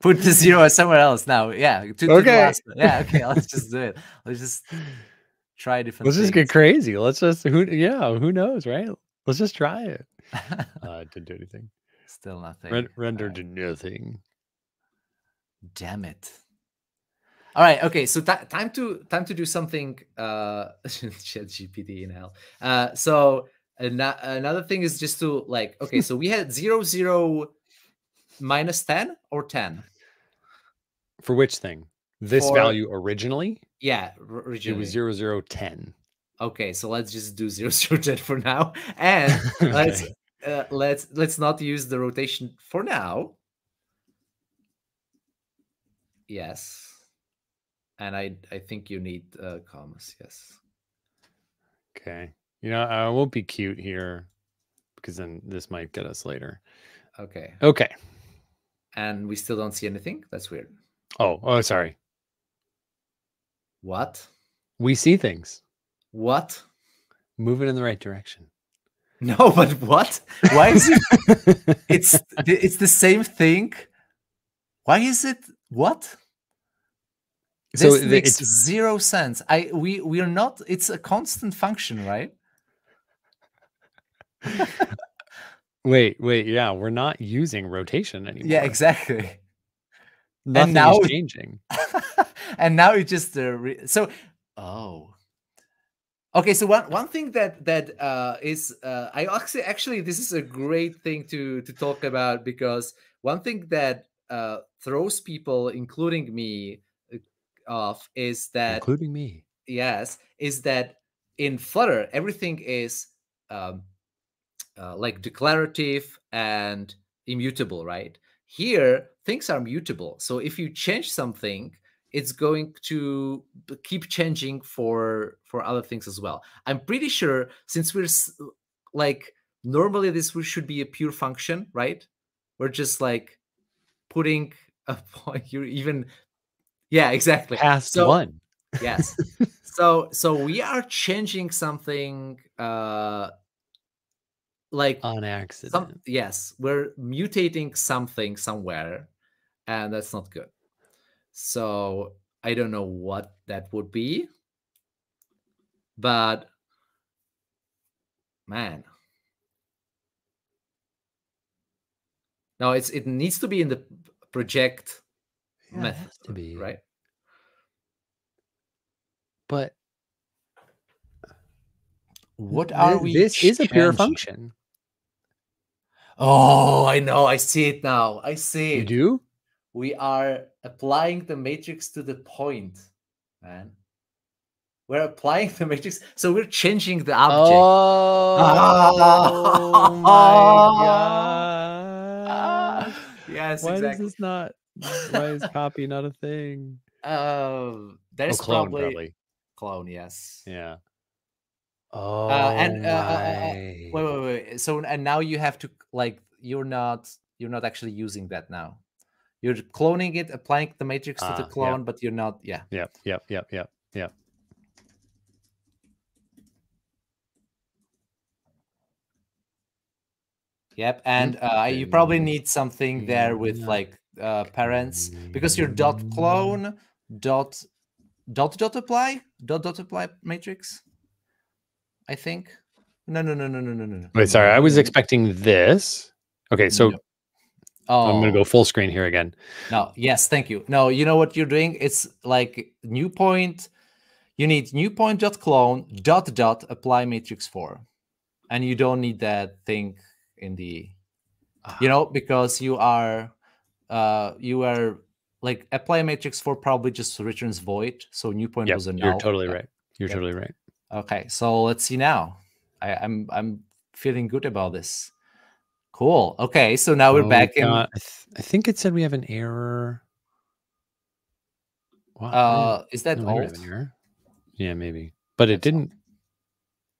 put the zero somewhere else now. Yeah to, to the Okay. last yeah okay let's just do it. Let's just try different Let's just get crazy. Let's just who yeah, who knows, right? Let's just try it. Uh, didn't do anything. Still nothing. Ren- render Alright. to nothing. Damn it. All right. Okay. So ti- time to time to do something. Uh, ChatGPT in hell. Uh, so ano- another thing is just to like. Okay. So we had zero zero minus ten or ten. For which thing? This For- value originally? Yeah. r- It Originally. was zero zero ten. Okay. So let's just do zero zero ten for now, and let's uh, let's let's not use the rotation for now. Yes. And I I think you need uh, commas. Yes. Okay. You know, I won't be cute here because then this might get us later. Okay. Okay. And we still don't see anything. That's weird. Oh, oh, sorry. What? We see things What? moving in the right direction. No, but what? Why is it? it's it's the same thing. Why is it what? So This makes it's- zero sense. I we we are not. It's a constant function, right? Wait, wait, yeah, we're not using rotation anymore. Yeah, exactly. Nothing now- is changing. and now it just uh, re- so oh okay so one one thing that that uh is uh i actually actually this is a great thing to to talk about because one thing that uh throws people including me uh, off is that including me. yes is that in flutter everything is um, uh, like declarative and immutable right here things are mutable. So if you change something it's going to keep changing for for other things as well. I'm pretty sure since we're like normally this should be a pure function right? We're just like putting a point You're even yeah exactly. Past So- one. yes. So so we are changing something uh like On accident. some yes we're mutating something somewhere and that's not good so i don't know what that would be but man no it's it needs to be in the project Yeah, method has to be. right But what are we this is a pure function. Oh, I know. I see it now. I see You do? We are applying the matrix to the point, man. We're applying the matrix, so we're changing the object. Oh, my Ah, god. yes, Why exactly. does this not why is copy not a thing? Um, Oh, there's clone probably, probably. clone. Yes. Yeah. Oh, and, uh, uh, uh, uh. Wait, wait, wait. So and now you have to like you're not you're not actually using that now. You're cloning it, applying the matrix to Ah, the yeah. clone, but you're not. Yeah. Yeah. yep, yep, yep, yep. Yep, and uh, you probably need something there with like uh, parents because your dot clone dot dot dot apply dot dot apply matrix. I think. No, no, no, no, no, no, no. no. Wait, sorry. I was expecting this. Okay, so No. Oh, I'm gonna go full screen here again. No, yes, thank you. No, you know what you're doing? It's like new point. You need new point dot clone dot dot apply matrix four, and you don't need that thing in the, you know, because you are, uh, you are like apply matrix four probably just returns void. So new point Yep, was a null. you're totally right. You're Yep. totally right. Okay, so let's see now. I, I'm I'm feeling good about this. Cool. Okay, so now we're Oh, back in. I, th- I think it said we have an error. Wow. Uh, is that no, alt? Yeah, maybe. But it didn't.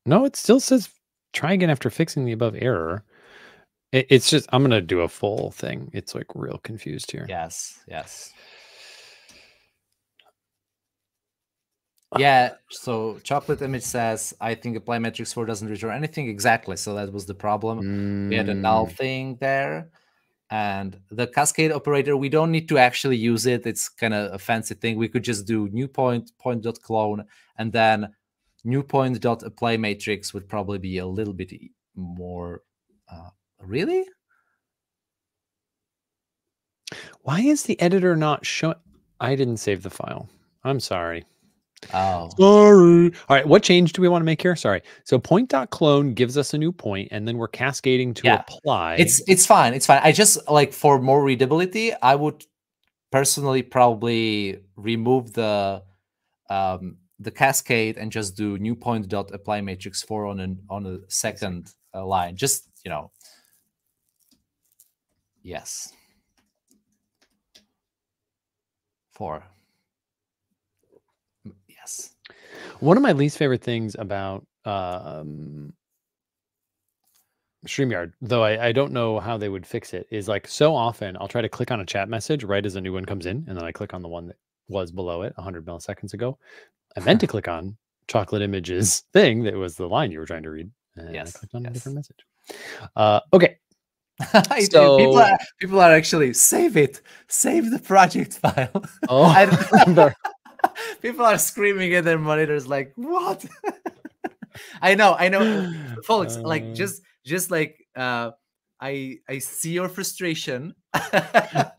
No, it still says try again after fixing the above error. It, it's just I'm gonna do a full thing. It's like real confused here. Yes, yes. Yeah, so chocolate image says, I think apply matrix 4 doesn't return anything exactly. So that was the problem. We had a null Mm, thing there. And the cascade operator, we don't need to actually use it. It's kind of a fancy thing. We could just do new point, point dot clone, and then new point dot apply matrix would probably be a little bit more. Uh, really? Why is the editor not showing? I didn't save the file. I'm sorry. Oh, Sorry. All right. What change do we want to make here? Sorry. So point dot clone gives us a new point, and then we're cascading to Yeah. apply. it's it's fine. It's fine. I just like for more readability, I would personally probably remove the um the cascade and just do new point dot apply matrix four on an on a second uh, line. Just you know, yes, four. Mm, Yes. One of my least favorite things about um, StreamYard, though I, I don't know how they would fix it, is like so often I'll try to click on a chat message right as a new one comes in, and then I click on the one that was below it 100 milliseconds ago. I meant to click on chocolate images thing that was the line you were trying to read. And Yes, I clicked on a different message. Uh, okay. Do. people So- are people are actually save it, save the project file. Oh, I- the- People are screaming at their monitors like, "What?" I know, I know, folks. Uh, like, just, just like, uh, I I see your frustration. I,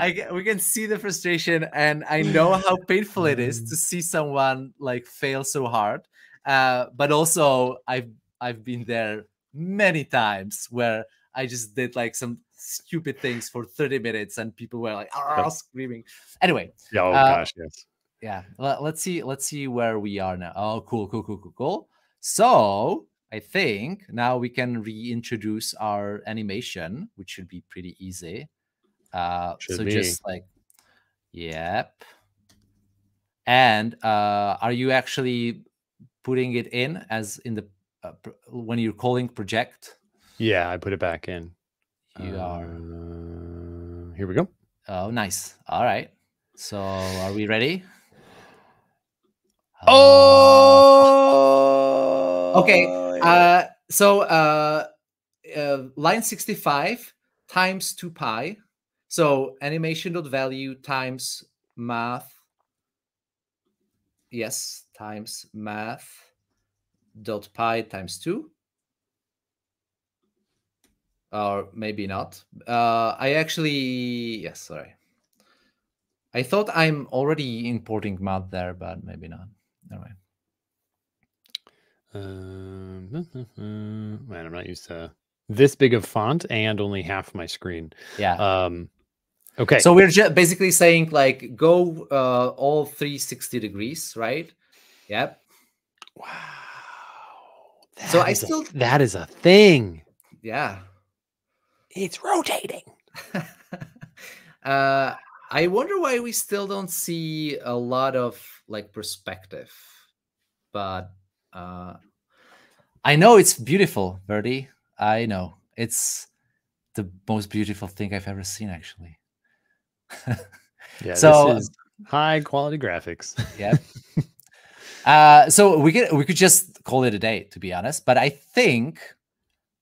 I, we can see the frustration, and I know how painful it is to see someone like fail so hard. Uh, but also, I've I've been there many times where I just did like some stupid things for 30 minutes, and people were like, "ah," screaming. Anyway, Yeah. Oh Uh, gosh, yes. yeah let, us see let's see where we are now oh cool cool cool cool cool so i think now we can reintroduce our animation which should be pretty easy uh Should so be. just like yep and uh are you actually putting it in as in the uh, when you're calling project Yeah, I put it back in. You are Uh, here we go. oh nice all right so are we ready Oh. Okay, Uh, so uh, uh, line 65 times 2 pi. So animation dot value times math. Yes, times math dot pi times 2. Or maybe not. Uh, I actually, yes, sorry. I thought I'm already importing math there, but maybe not. Anyway. Um, man, I'm not used to this big of font and only half my screen. Yeah. Um, okay. So we're just basically saying like go uh, all 360 degrees, right? Yep. wow. So I is a- still- that is a thing. Yeah. It's rotating. uh, I wonder why we still don't see a lot of like perspective, but uh, I know it's beautiful, Verdi. I know it's the most beautiful thing I've ever seen, actually. Yeah. So- this is high quality graphics. yeah. Uh, so we could we could just call it a day, to be honest. But I think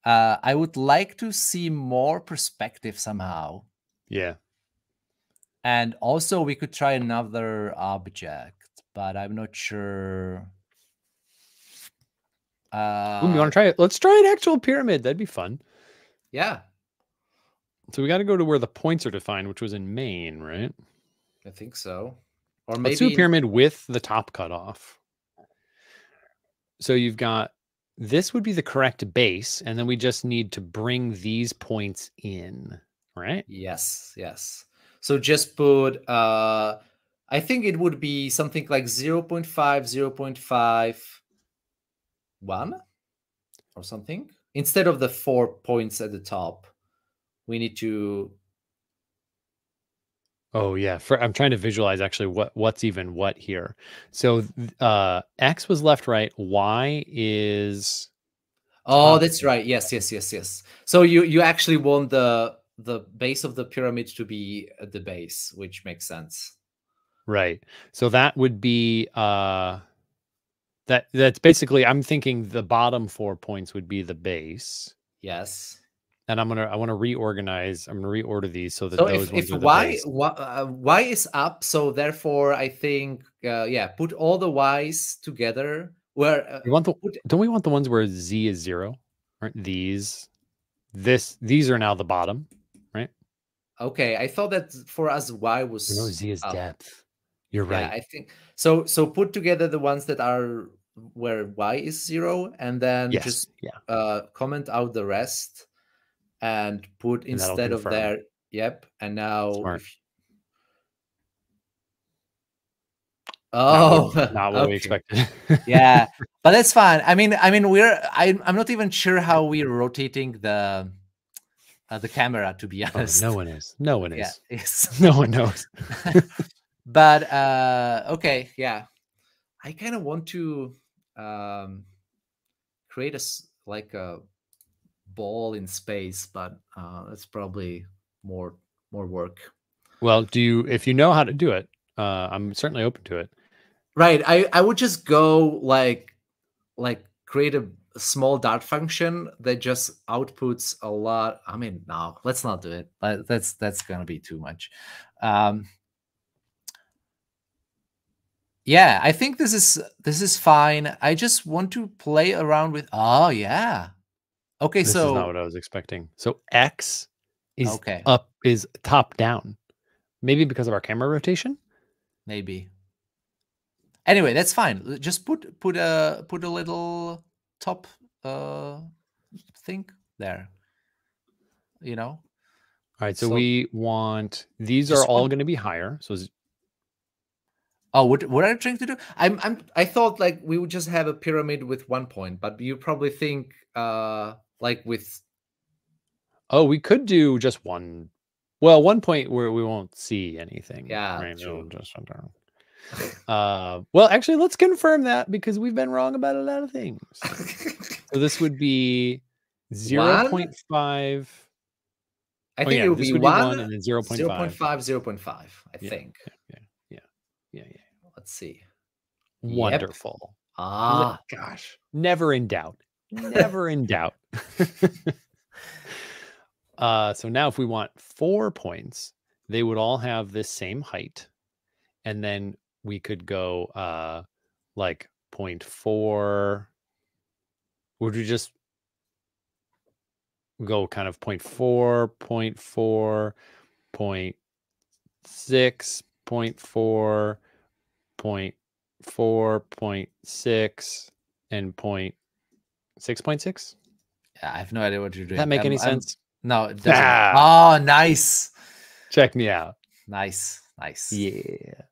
uh, I would like to see more perspective somehow, yeah. and also we could try another object, but I'm not sure. Uh, Ooh, you want to try it? Let's try an actual pyramid. That'd be fun. yeah, So we got to go to where the points are defined, which was in main, right? I think so. Or maybe Let's do a pyramid with the top cut off. So you've got this would be the correct base, and then we just need to bring these points in, right? Yes, yes. So just put uh I think it would be something like 0 0.5, 0 0.5, 1 or something. Instead of the four points at the top, we need to Oh yeah, for, I'm trying to visualize actually what what's even what here. So uh, X was left, right. Y is Oh, top. that's right. Yes, yes, yes, yes. So you you actually want the the base of the pyramid to be at the base, which makes sense. right. So that would be uh, that that's basically. I'm thinking the bottom four points would be the base. Yes. And I'm gonna I want to reorganize. I'm gonna reorder these so that So those if, ones if are the y, y, uh, y is up, so therefore I think uh, yeah, put all the y's together. Where uh, We want the put- don't we want the ones where z is zero? Aren't these? This these are now the bottom. Right? Okay, I thought that for us y was No, z is up. depth. You're Yeah, right. I think so. So put together the ones that are where y is zero, and then yes. just yeah. uh, comment out the rest, and put And instead of there. Yep, and now. Smart. if- Not Oh, what- not what we expected. yeah but that's fine i mean i mean we're I, i'm not even sure how we're rotating the uh, the camera to be Oh, honest no one is. No one yeah is. it's, No one knows. but uh okay yeah i kind of want to um create a like a ball in space but uh that's probably more more work Well, do you if you know how to do it? Uh, I'm certainly open to it. Right. I I would just go like like create a, small dart function that just outputs a lot. I mean, no, let's not do it. That- That's that's gonna be too much. Um yeah, I think this is this is fine. I just want to play around with oh yeah. Okay, This so is not what I was expecting. So X is okay, up is top down. Maybe because of our camera rotation. maybe. Anyway, that's fine. Just put put a put a little top uh thing there. You know, All right, so, So- we want these are all going to be higher. So is- Oh, what what are you trying to do? I'm I'm I thought like we would just have a pyramid with one point, but you probably think uh like with oh, we could do just one. Well, one point where we won't see anything. Yeah, right? It'll just uh, well, actually, let's confirm that because we've been wrong about a lot of things. So this would be zero point five. I Oh think yeah, it would be would one, one and then zero point 0.5, five. 0.5, I Yeah, think. Yeah, yeah. Yeah, yeah. Let's see. Yep. Wonderful. Ah, gosh. Never in doubt. Never in doubt. uh, so now if we want four points, they would all have this same height. And then we could go uh like 0.4. Would we just go kind of 0.4, 0.4, 0.6, 0.4, 0.4, 0.6, and 0.6.6? Yeah, I have no idea what you're doing. Does that make I'm- any I'm- sense? No, it doesn't. Ah. Oh, nice. Check me out. Nice. Nice. Yeah.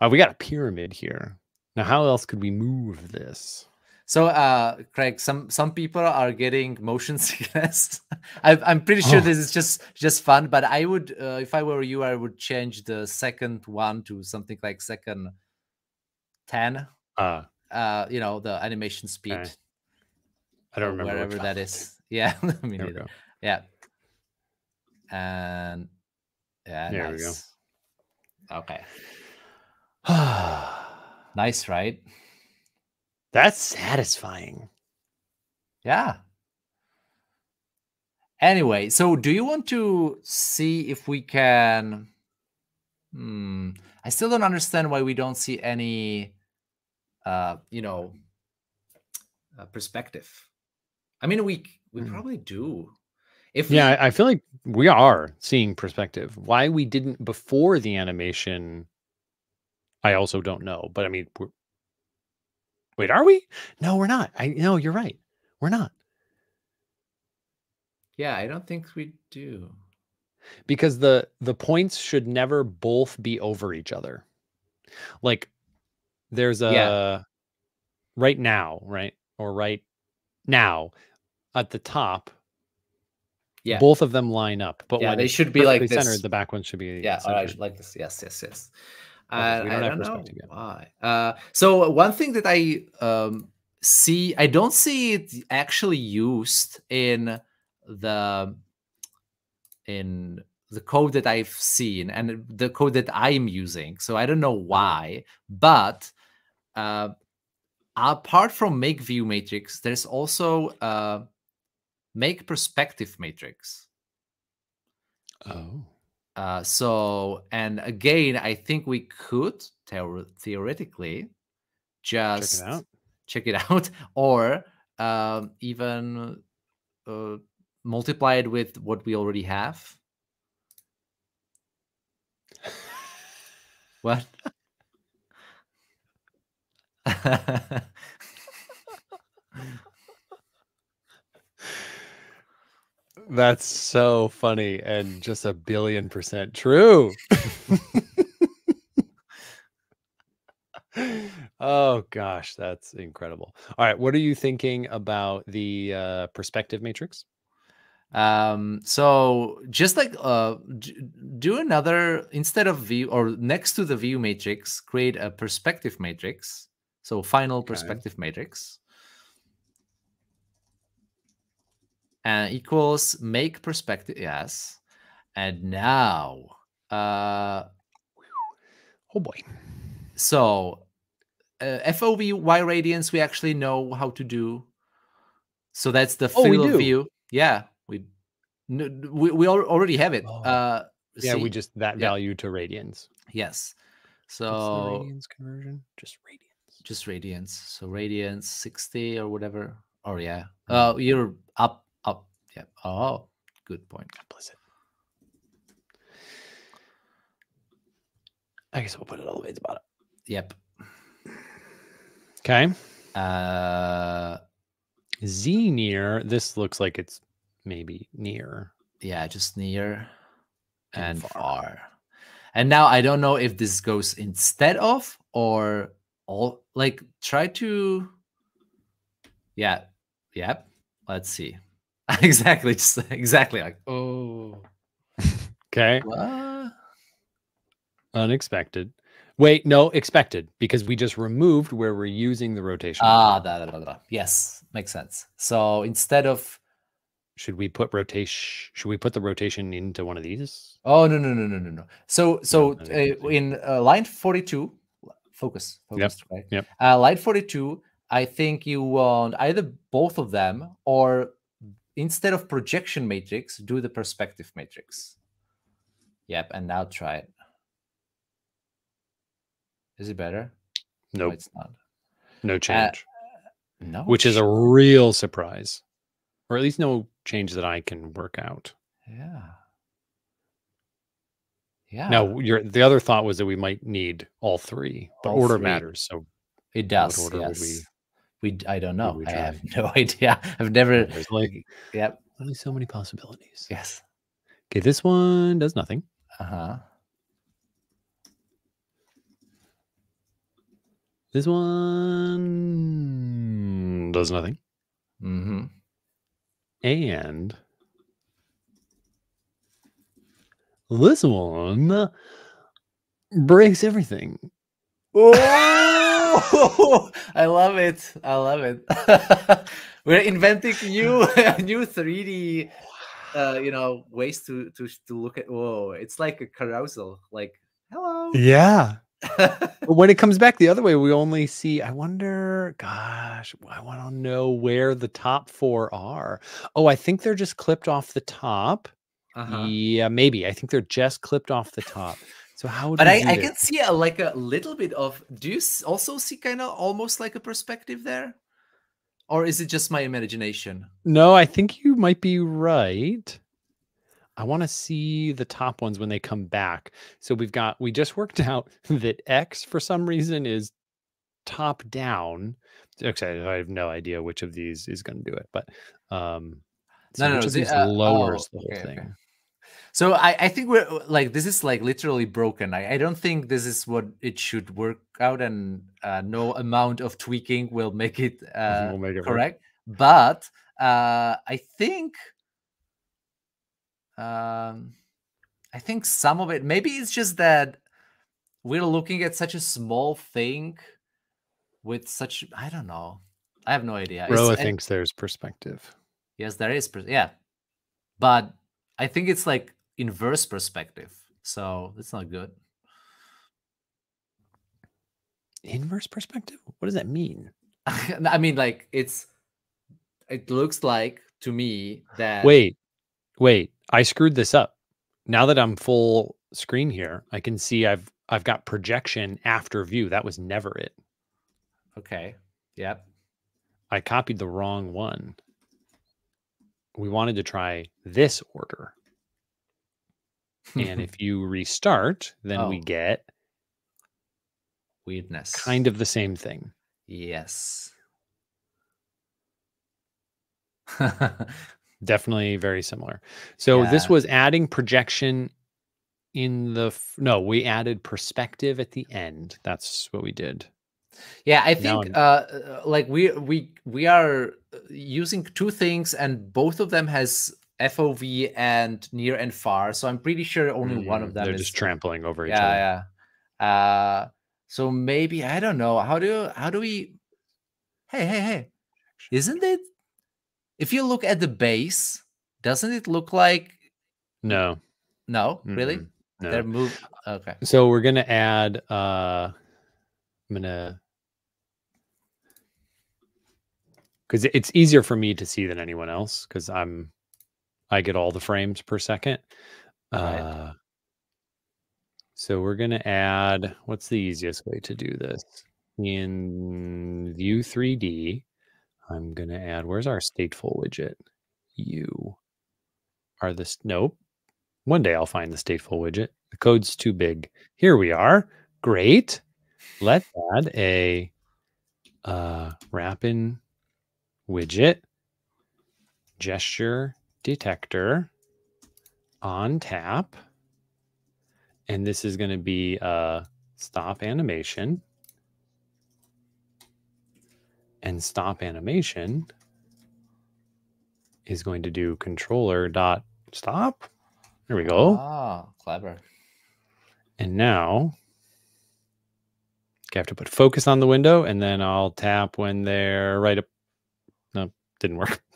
Uh, we got a pyramid here. Now, how else could we move this? So, uh, Craig, some some people are getting motion sickness. I, I'm pretty sure Oh. this is just just fun, but I would, uh, if I were you, I would change the second one to something like second ten. Uh, Uh, you know, the animation speed, Okay. I don't remember wherever which that is. Yeah, me neither. Yeah, and yeah, There we go. nice. Okay, nice, right? That's satisfying. Yeah. Anyway, so do you want to see if we can? Hmm. I still don't understand why we don't see any, uh, you know, uh, perspective. I mean, we we Hmm. probably do. If Yeah, we, I, I feel like we are seeing perspective. Why we didn't before the animation, I also don't know. But I mean, we're, wait, are we? No, we're not. I no, you're right. We're not yeah, I don't think we do. because the the points should never both be over each other. Like there's a Yeah. right now, right or right now at the top. Yeah. both of them line up, but Yeah, they should be like this. centered, the back one should be Yeah, right, like this. Yes, yes, yes. Uh, we I don't have don't know yet. why. Uh, so one thing that I um, see, I don't see it actually used in the in the code that I've seen and the code that I'm using. So I don't know why, but uh, apart from make view matrix, there's also uh, make perspective matrix. Oh. Uh, so, and again, I think we could theor- theoretically Check just it out. check it out, or um, even uh, multiply it with what we already have. What? That's so funny and just a billion percent true. oh gosh, that's incredible. All right, what are you thinking about the uh, perspective matrix? um, so just like uh, do another instead of view or next to the view matrix, create a perspective matrix. So final Okay. perspective matrix. And equals make perspective yes and now uh Oh boy. so uh, fov y radians we actually know how to do so that's the Oh, field of view yeah we we, we already have it Oh. uh Yeah, we just that Yeah. value to radians. yes so radians conversion? Just radians. just radians so radians 60 or whatever or yeah Hmm. uh you're up Yep. Oh, good point. Implicit. I guess we'll put it all the way at the bottom. Yep. Okay. Uh, Z near. This looks like it's maybe near. yeah, just near And and far. far. And now I don't know if this goes instead of or all like try to yeah, yep. Let's see. exactly, just exactly like oh Okay. what? Unexpected. Wait, no, expected because we just removed where we're using the rotation. Ah, da, da, da, da. yes, makes sense. So instead of should we put rotation? Should we put the rotation into one of these? oh no no no no no no. So so uh, in uh, line forty two, focus focus right. yep. Uh, line forty two. I think you want either both of them or instead of projection matrix, do the perspective matrix. Yep, and now try it. Is it better? No, it's not. no uh, change. No, which is a real surprise, or at least no change that I can work out. yeah. Yeah. Now, your the other thought was that we might need all three, but All order three. matters. So It does. order would yes. we- we? I don't know. I have no idea. I've never. there's like Yep. only so many possibilities. Yes. Okay, this one does nothing. Uh huh. This one does nothing. Mm-hmm. And this one breaks everything. Oh, I love it. I love it. We're inventing new new 3D uh you know ways to to to look at whoa, it's like a carousel. Like, hello. Yeah. When it comes back the other way, we only see. I wonder, gosh, I want to know where the top four are. Oh, I think they're just clipped off the top. uh-huh. Yeah, maybe. I think they're just clipped off the top. So how would But I, I can see a, like a little bit of. Do you also see kind of almost like a perspective there, or is it just my imagination? No, I think you might be right. I want to see the top ones when they come back. So we've got we just worked out that X for some reason is top down. Okay, I have no idea which of these is going to do it, but um so No, no, which no, of the- these uh, lowers oh, the whole okay, okay. So I, I think we're like this is like literally broken. I, I don't think this is what it should work out, and uh, no amount of tweaking will make it uh, We'll make it work. correct. But uh, I think, um, I think some of it maybe it's just that we're looking at such a small thing with such I don't know. I have no idea. Roa I- thinks there's perspective. Yes, there is. Yeah, but I think it's like inverse perspective, so that's not good. Inverse perspective? What does that mean? I mean, like it's. It looks like to me that. Wait, wait. I screwed this up. Now that I'm full screen here, I can see I've I've got projection after view. That was never it. Okay. Yep. I copied the wrong one. We wanted to try this order. And if you restart, then we Oh. get weirdness. kind of the same thing. Yes. Definitely very similar. So this was adding projection in the f- no, we added perspective at the end. That's what we did. yeah, I think uh, uh, like we we we are uh, using two things, and both of them has FOV and near and far. So I'm pretty sure only one Mm, of them They're is just trampling over each other. yeah yeah uh so maybe i don't know how do how do we hey hey hey isn't it if you look at the base doesn't it look like No, no really mm-mm, no. they're moved okay So we're gonna add uh I'm gonna because it's easier for me to see than anyone else because I'm I get all the frames per second. Right. Uh so we're gonna add what's the easiest way to do this? In view 3D, I'm gonna add where's our stateful widget? You are this nope. One day I'll find the stateful widget. The code's too big. Here we are. Great. Let's add a uh, wrap-in widget gesture detector on tap. And this is going to be a stop animation. And stop animation is going to do controller dot stop. There we go. Ah, clever. And now I have to put focus on the window and then I'll tap when they're right up. No, didn't work.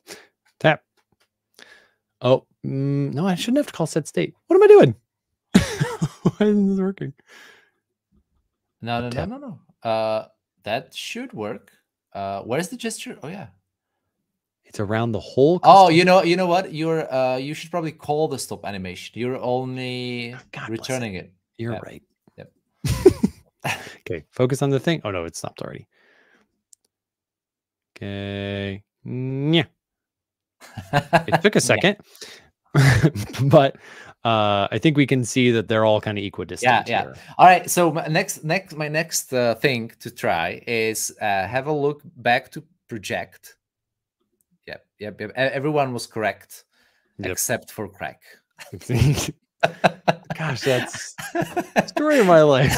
tap. Oh, mm, no, I shouldn't have to call set state. What am I doing? Why isn't this working? No, no, no, no, no. Uh, that should work. Uh, where's the gesture? Oh yeah. It's around the whole. Oh, you know, you know what? You're uh, you should probably call the stop animation. You're only God returning it. You're yeah. right. Yep. okay, focus on the thing. Oh no, it stopped already. Okay. Yeah. It took a Yeah. second. but uh I think we can see that they're all kind of equidistant yeah. here. All right. So my next, next, my next uh, thing to try is uh, have a look back to project. Yep, yep, yep. Everyone was correct Yep. except for Craig. Gosh, that's story of my life.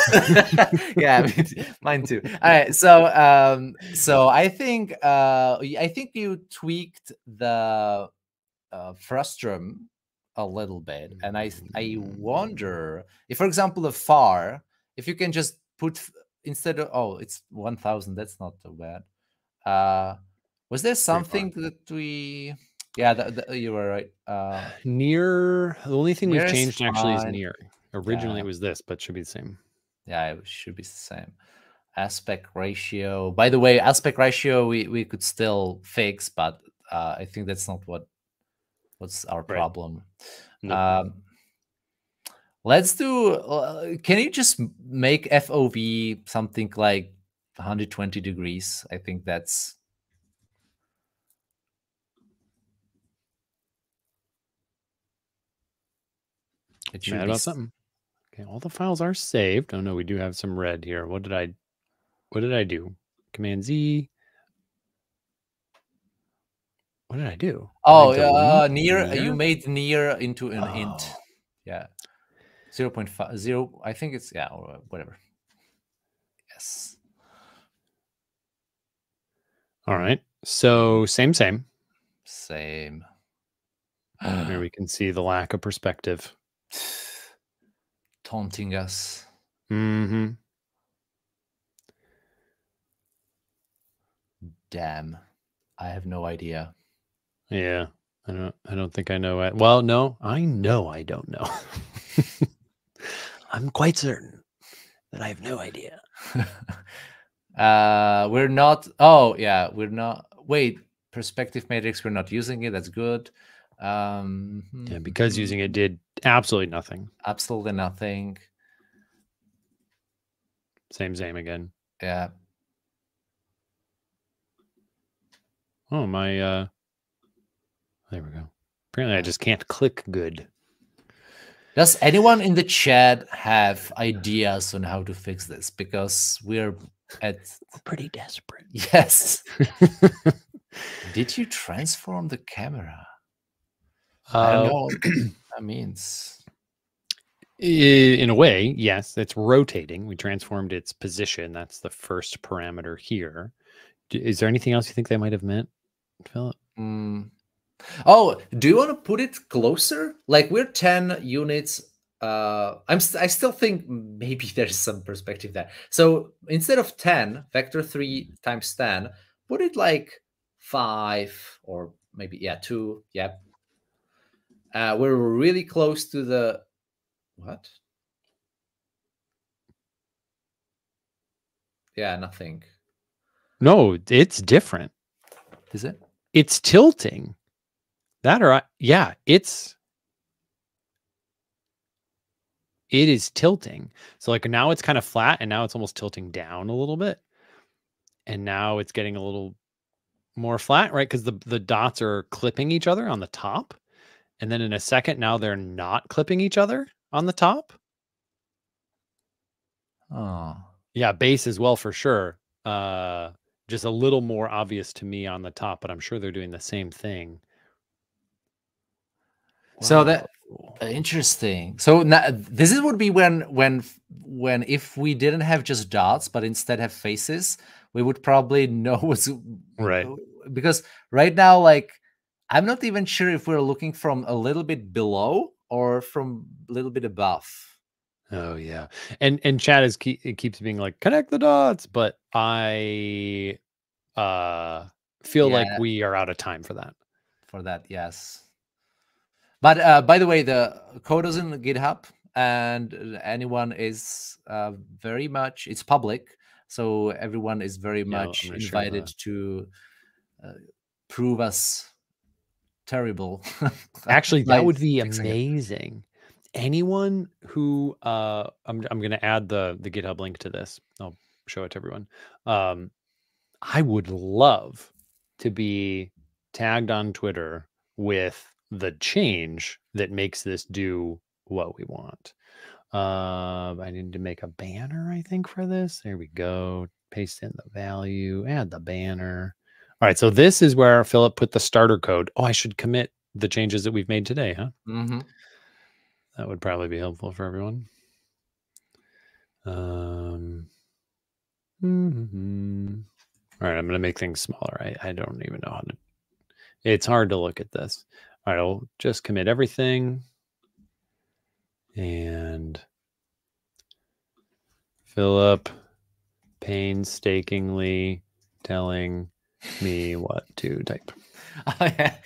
yeah, me too- mine too. All right, so um, so I think uh, I think you tweaked the uh, frustrum a little bit, and I I wonder if, for example, the far, if you can just put instead of oh, it's one thousand. That's not too bad. Uh, was there something that we? Yeah, the, the, you were right. Uh, near the only thing we've changed actually is near. Originally Yeah. it was this, but should be the same. yeah it should be the same aspect ratio by the way aspect ratio we, we could still fix but uh, i think that's not what what's our Right. problem Nope. um, let's do uh, can you just make fov something like 120 degrees i think that's it should Mad be about something. Okay, all the files are saved. Oh no, we do have some red here. What did I what did I do? Command Z. What did I do? Did I Oh, uh, near near? you made near into an int. Oh. Yeah. 0 0.5 0 I think it's yeah, or uh, whatever. Yes. All right. So same, same. Same. Here we can see the lack of perspective. Taunting us. hmm Damn. I have no idea. Yeah. I don't I don't think I know it. Well, no, I know I don't know. I'm quite certain that I have no idea. uh we're not oh yeah, we're not wait, perspective matrix, we're not using it. That's good. Um Yeah, because using it did absolutely nothing. absolutely nothing. Same, same again. Yeah. Oh, my uh there we go. Apparently I just can't click good. Does anyone in the chat have ideas on how to fix this? Because we're at We're pretty desperate. yes. Did you transform the camera? Uh, that means. in a way, yes, it's rotating. We transformed its position. That's the first parameter here. Is there anything else you think they might have meant, Filip? Mm. Oh, do you want to put it closer? Like we're 10 units. Uh, I'm st- I still think maybe there's some perspective there. So instead of 10, vector 3 times 10, put it like 5 or maybe, yeah, 2. Yep. Uh, we're really close to the. What? Yeah, nothing. No, it's different. Is it? It's tilting. That or I, yeah, it's it is tilting. So like now it's kind of flat and now it's almost tilting down a little bit. And now it's getting a little more flat, right? Because the the dots are clipping each other on the top. And then in a second now they're not clipping each other on the top. Oh. Yeah, base as well for sure. Uh just a little more obvious to me on the top, but I'm sure they're doing the same thing. So that uh, interesting. So now, this is would be when when when if we didn't have just dots but instead have faces, we would probably know what's right because right now like I'm not even sure if we're looking from a little bit below or from a little bit above. Oh yeah, and and chat is keep, it keeps being like connect the dots, but I uh feel Yeah. like we are out of time for that. for that yes but uh, by the way the code is in github and uh, anyone is uh, very much it's public so everyone is very much share invited that. to uh, prove us terrible Actually, that would be amazing. Anyone who uh I'm I'm gonna add the the GitHub link to this. I'll show it to everyone. Um I would love to be tagged on Twitter with the change that makes this do what we want. Um I need to make a banner, I think, for this. There we go. Paste in the value, add the banner. All right, so this is where Filip put the starter code. Oh, I should commit the changes that we've made today, huh? Mhm. That would probably be helpful for everyone. Um, mhm. All right, I'm going to make things smaller. I, I don't even know how to. It's hard to look at this. All right, I'll just commit everything. And Filip painstakingly telling me what to type.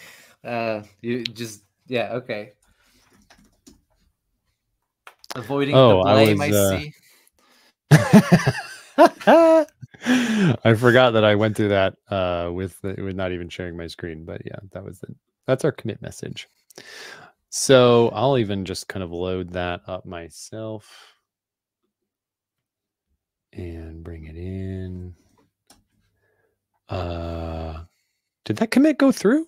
uh, you just yeah okay avoiding Oh, the I blame I, was, uh, see I forgot that I went through that uh, with the, with not even sharing my screen, but yeah, that was the that's our commit message. So I'll even just kind of load that up myself and bring it in. Uh, did that commit go through?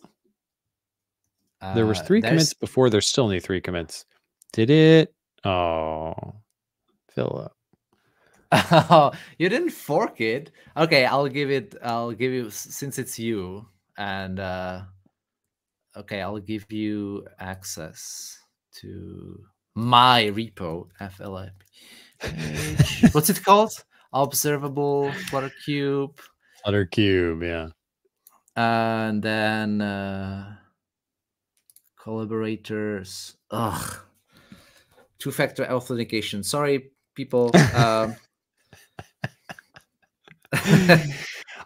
There was Uh, three there's- commits before. There's still only three commits. Did it? Oh, Filip. Oh, you didn't fork it. Okay, I'll give it. I'll give you since it's you, and uh okay, I'll give you access to my repo FLIP. What's it called? Observable Flutter Cube, Flutter Cube, yeah. and then uh collaborators. Ugh, two-factor authentication. Sorry, people. Um,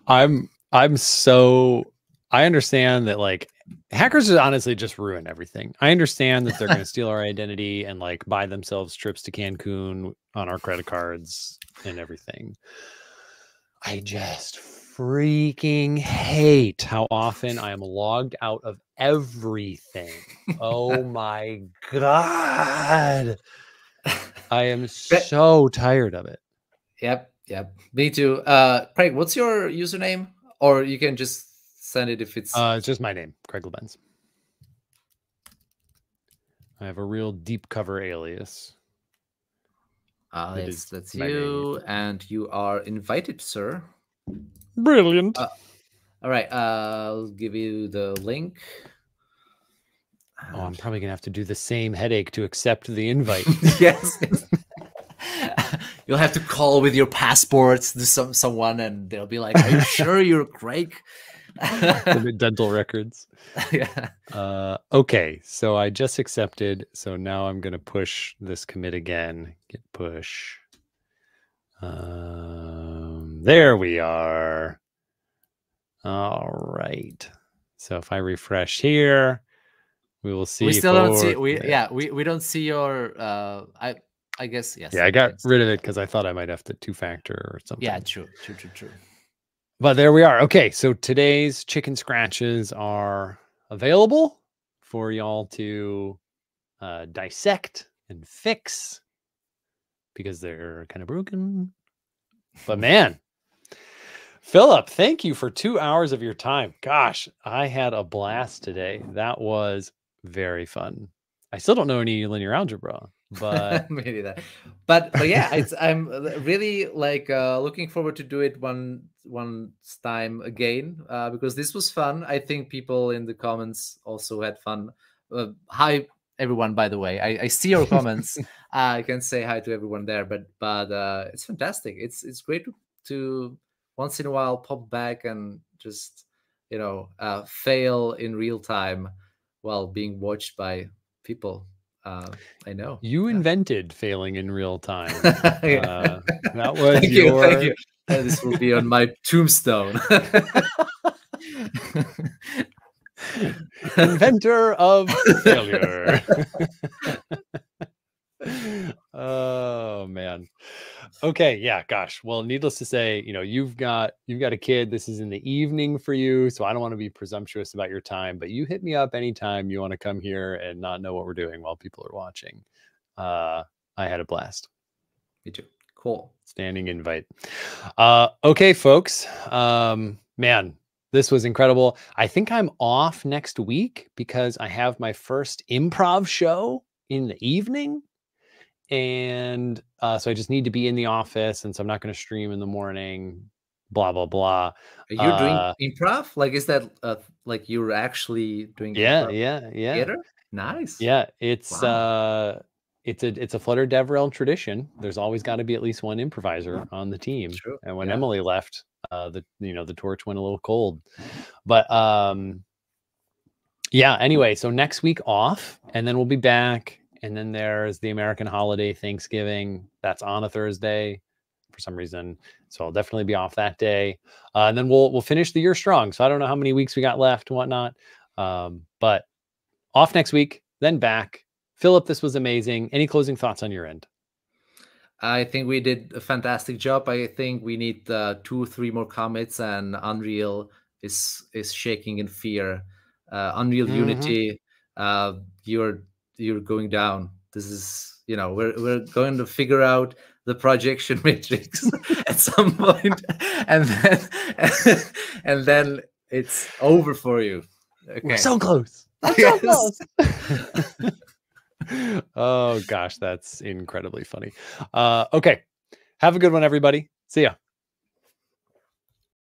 I'm I'm so I understand that like hackers honestly just ruin everything. I understand that they're going to steal our identity and like buy themselves trips to Cancun on our credit cards and everything. I just freaking hate how often I am logged out of everything. Oh my god. I am so tired of it. Yep, yep. Me too. Uh, Craig, what's your username? Or you can just send it if it's. Uh, it's just my name, Craig Labenz. I have a real deep cover alias. Ah, yes, that's my name. you, and you are invited, sir. Brilliant. Uh, All right, uh, I'll give you the link. oh, I'm probably gonna have to do the same headache to accept the invite. yes. yes. You'll have to call with your passports to some someone, and they'll be like, "Are you sure you're Craig?" The dental records. yeah. Uh, okay, so I just accepted. So now I'm gonna push this commit again. Git push. Um, there we are. All right. So if I refresh here, we will see. we still don't see. We yeah. We, we don't see your. Uh, I I guess yes. Yeah, I got yes. rid of it because I thought I might have to two factor or something. Yeah, true, true, true, true. But there we are. Okay, so today's chicken scratches are available for y'all to uh, dissect and fix because they're kind of broken. But man, Filip, thank you for two hours of your time. Gosh, I had a blast today. That was very fun. I still don't know any linear algebra, but maybe that. But but yeah, it's I'm really like uh, looking forward to do it one one time again uh, because this was fun. I think people in the comments also had fun. Uh, hi everyone, by the way. I, I see your comments. I can say hi to everyone there, but but uh, it's fantastic. It's it's great to, to once in a while pop back and just you know uh, fail in real time while being watched by people uh, I know. You yeah. invented failing in real time. uh, that was thank your. You, thank you. Uh, this will be on my tombstone. Inventor of failure. oh man okay yeah gosh. Well needless to say you know you've got you've got a kid this is in the evening for you so i don't want to be presumptuous about your time but you hit me up anytime you want to come here and not know what we're doing while people are watching. Uh i had a blast. Me too. Cool. Standing invite. Uh okay folks um man this was incredible. I think i'm off next week because i have my first improv show in the evening and uh, so I just need to be in the office, and so I'm not going to stream in the morning. Blah blah blah. Are you uh, doing improv? Like, is that uh, like you're actually doing? Yeah, yeah, yeah. Theater? Nice. Yeah, it's wow. uh, it's a it's a Flutter DevRel tradition. There's always got to be at least one improviser on the team. True. And when yeah. Emily left, uh, the you know the torch went a little cold, but um, yeah. Anyway, so next week off, and then we'll be back and then there's the American holiday Thanksgiving. That's on a Thursday for some reason. So I'll definitely be off that day. Uh, and then we'll we'll finish the year strong. So I don't know how many weeks we got left and whatnot. Um, but off next week, then back. Filip, this was amazing. Any closing thoughts on your end? I think we did a fantastic job. I think we need uh, two three more commits, and Unreal is is shaking in fear. Uh, Unreal mm-hmm. Unity, uh, you're you're going down. This is, you know, we're we're going to figure out the projection matrix at some point, and then and then it's over for you. Okay. We're so close. so close. oh gosh, that's incredibly funny. Uh, okay, have a good one, everybody. See ya.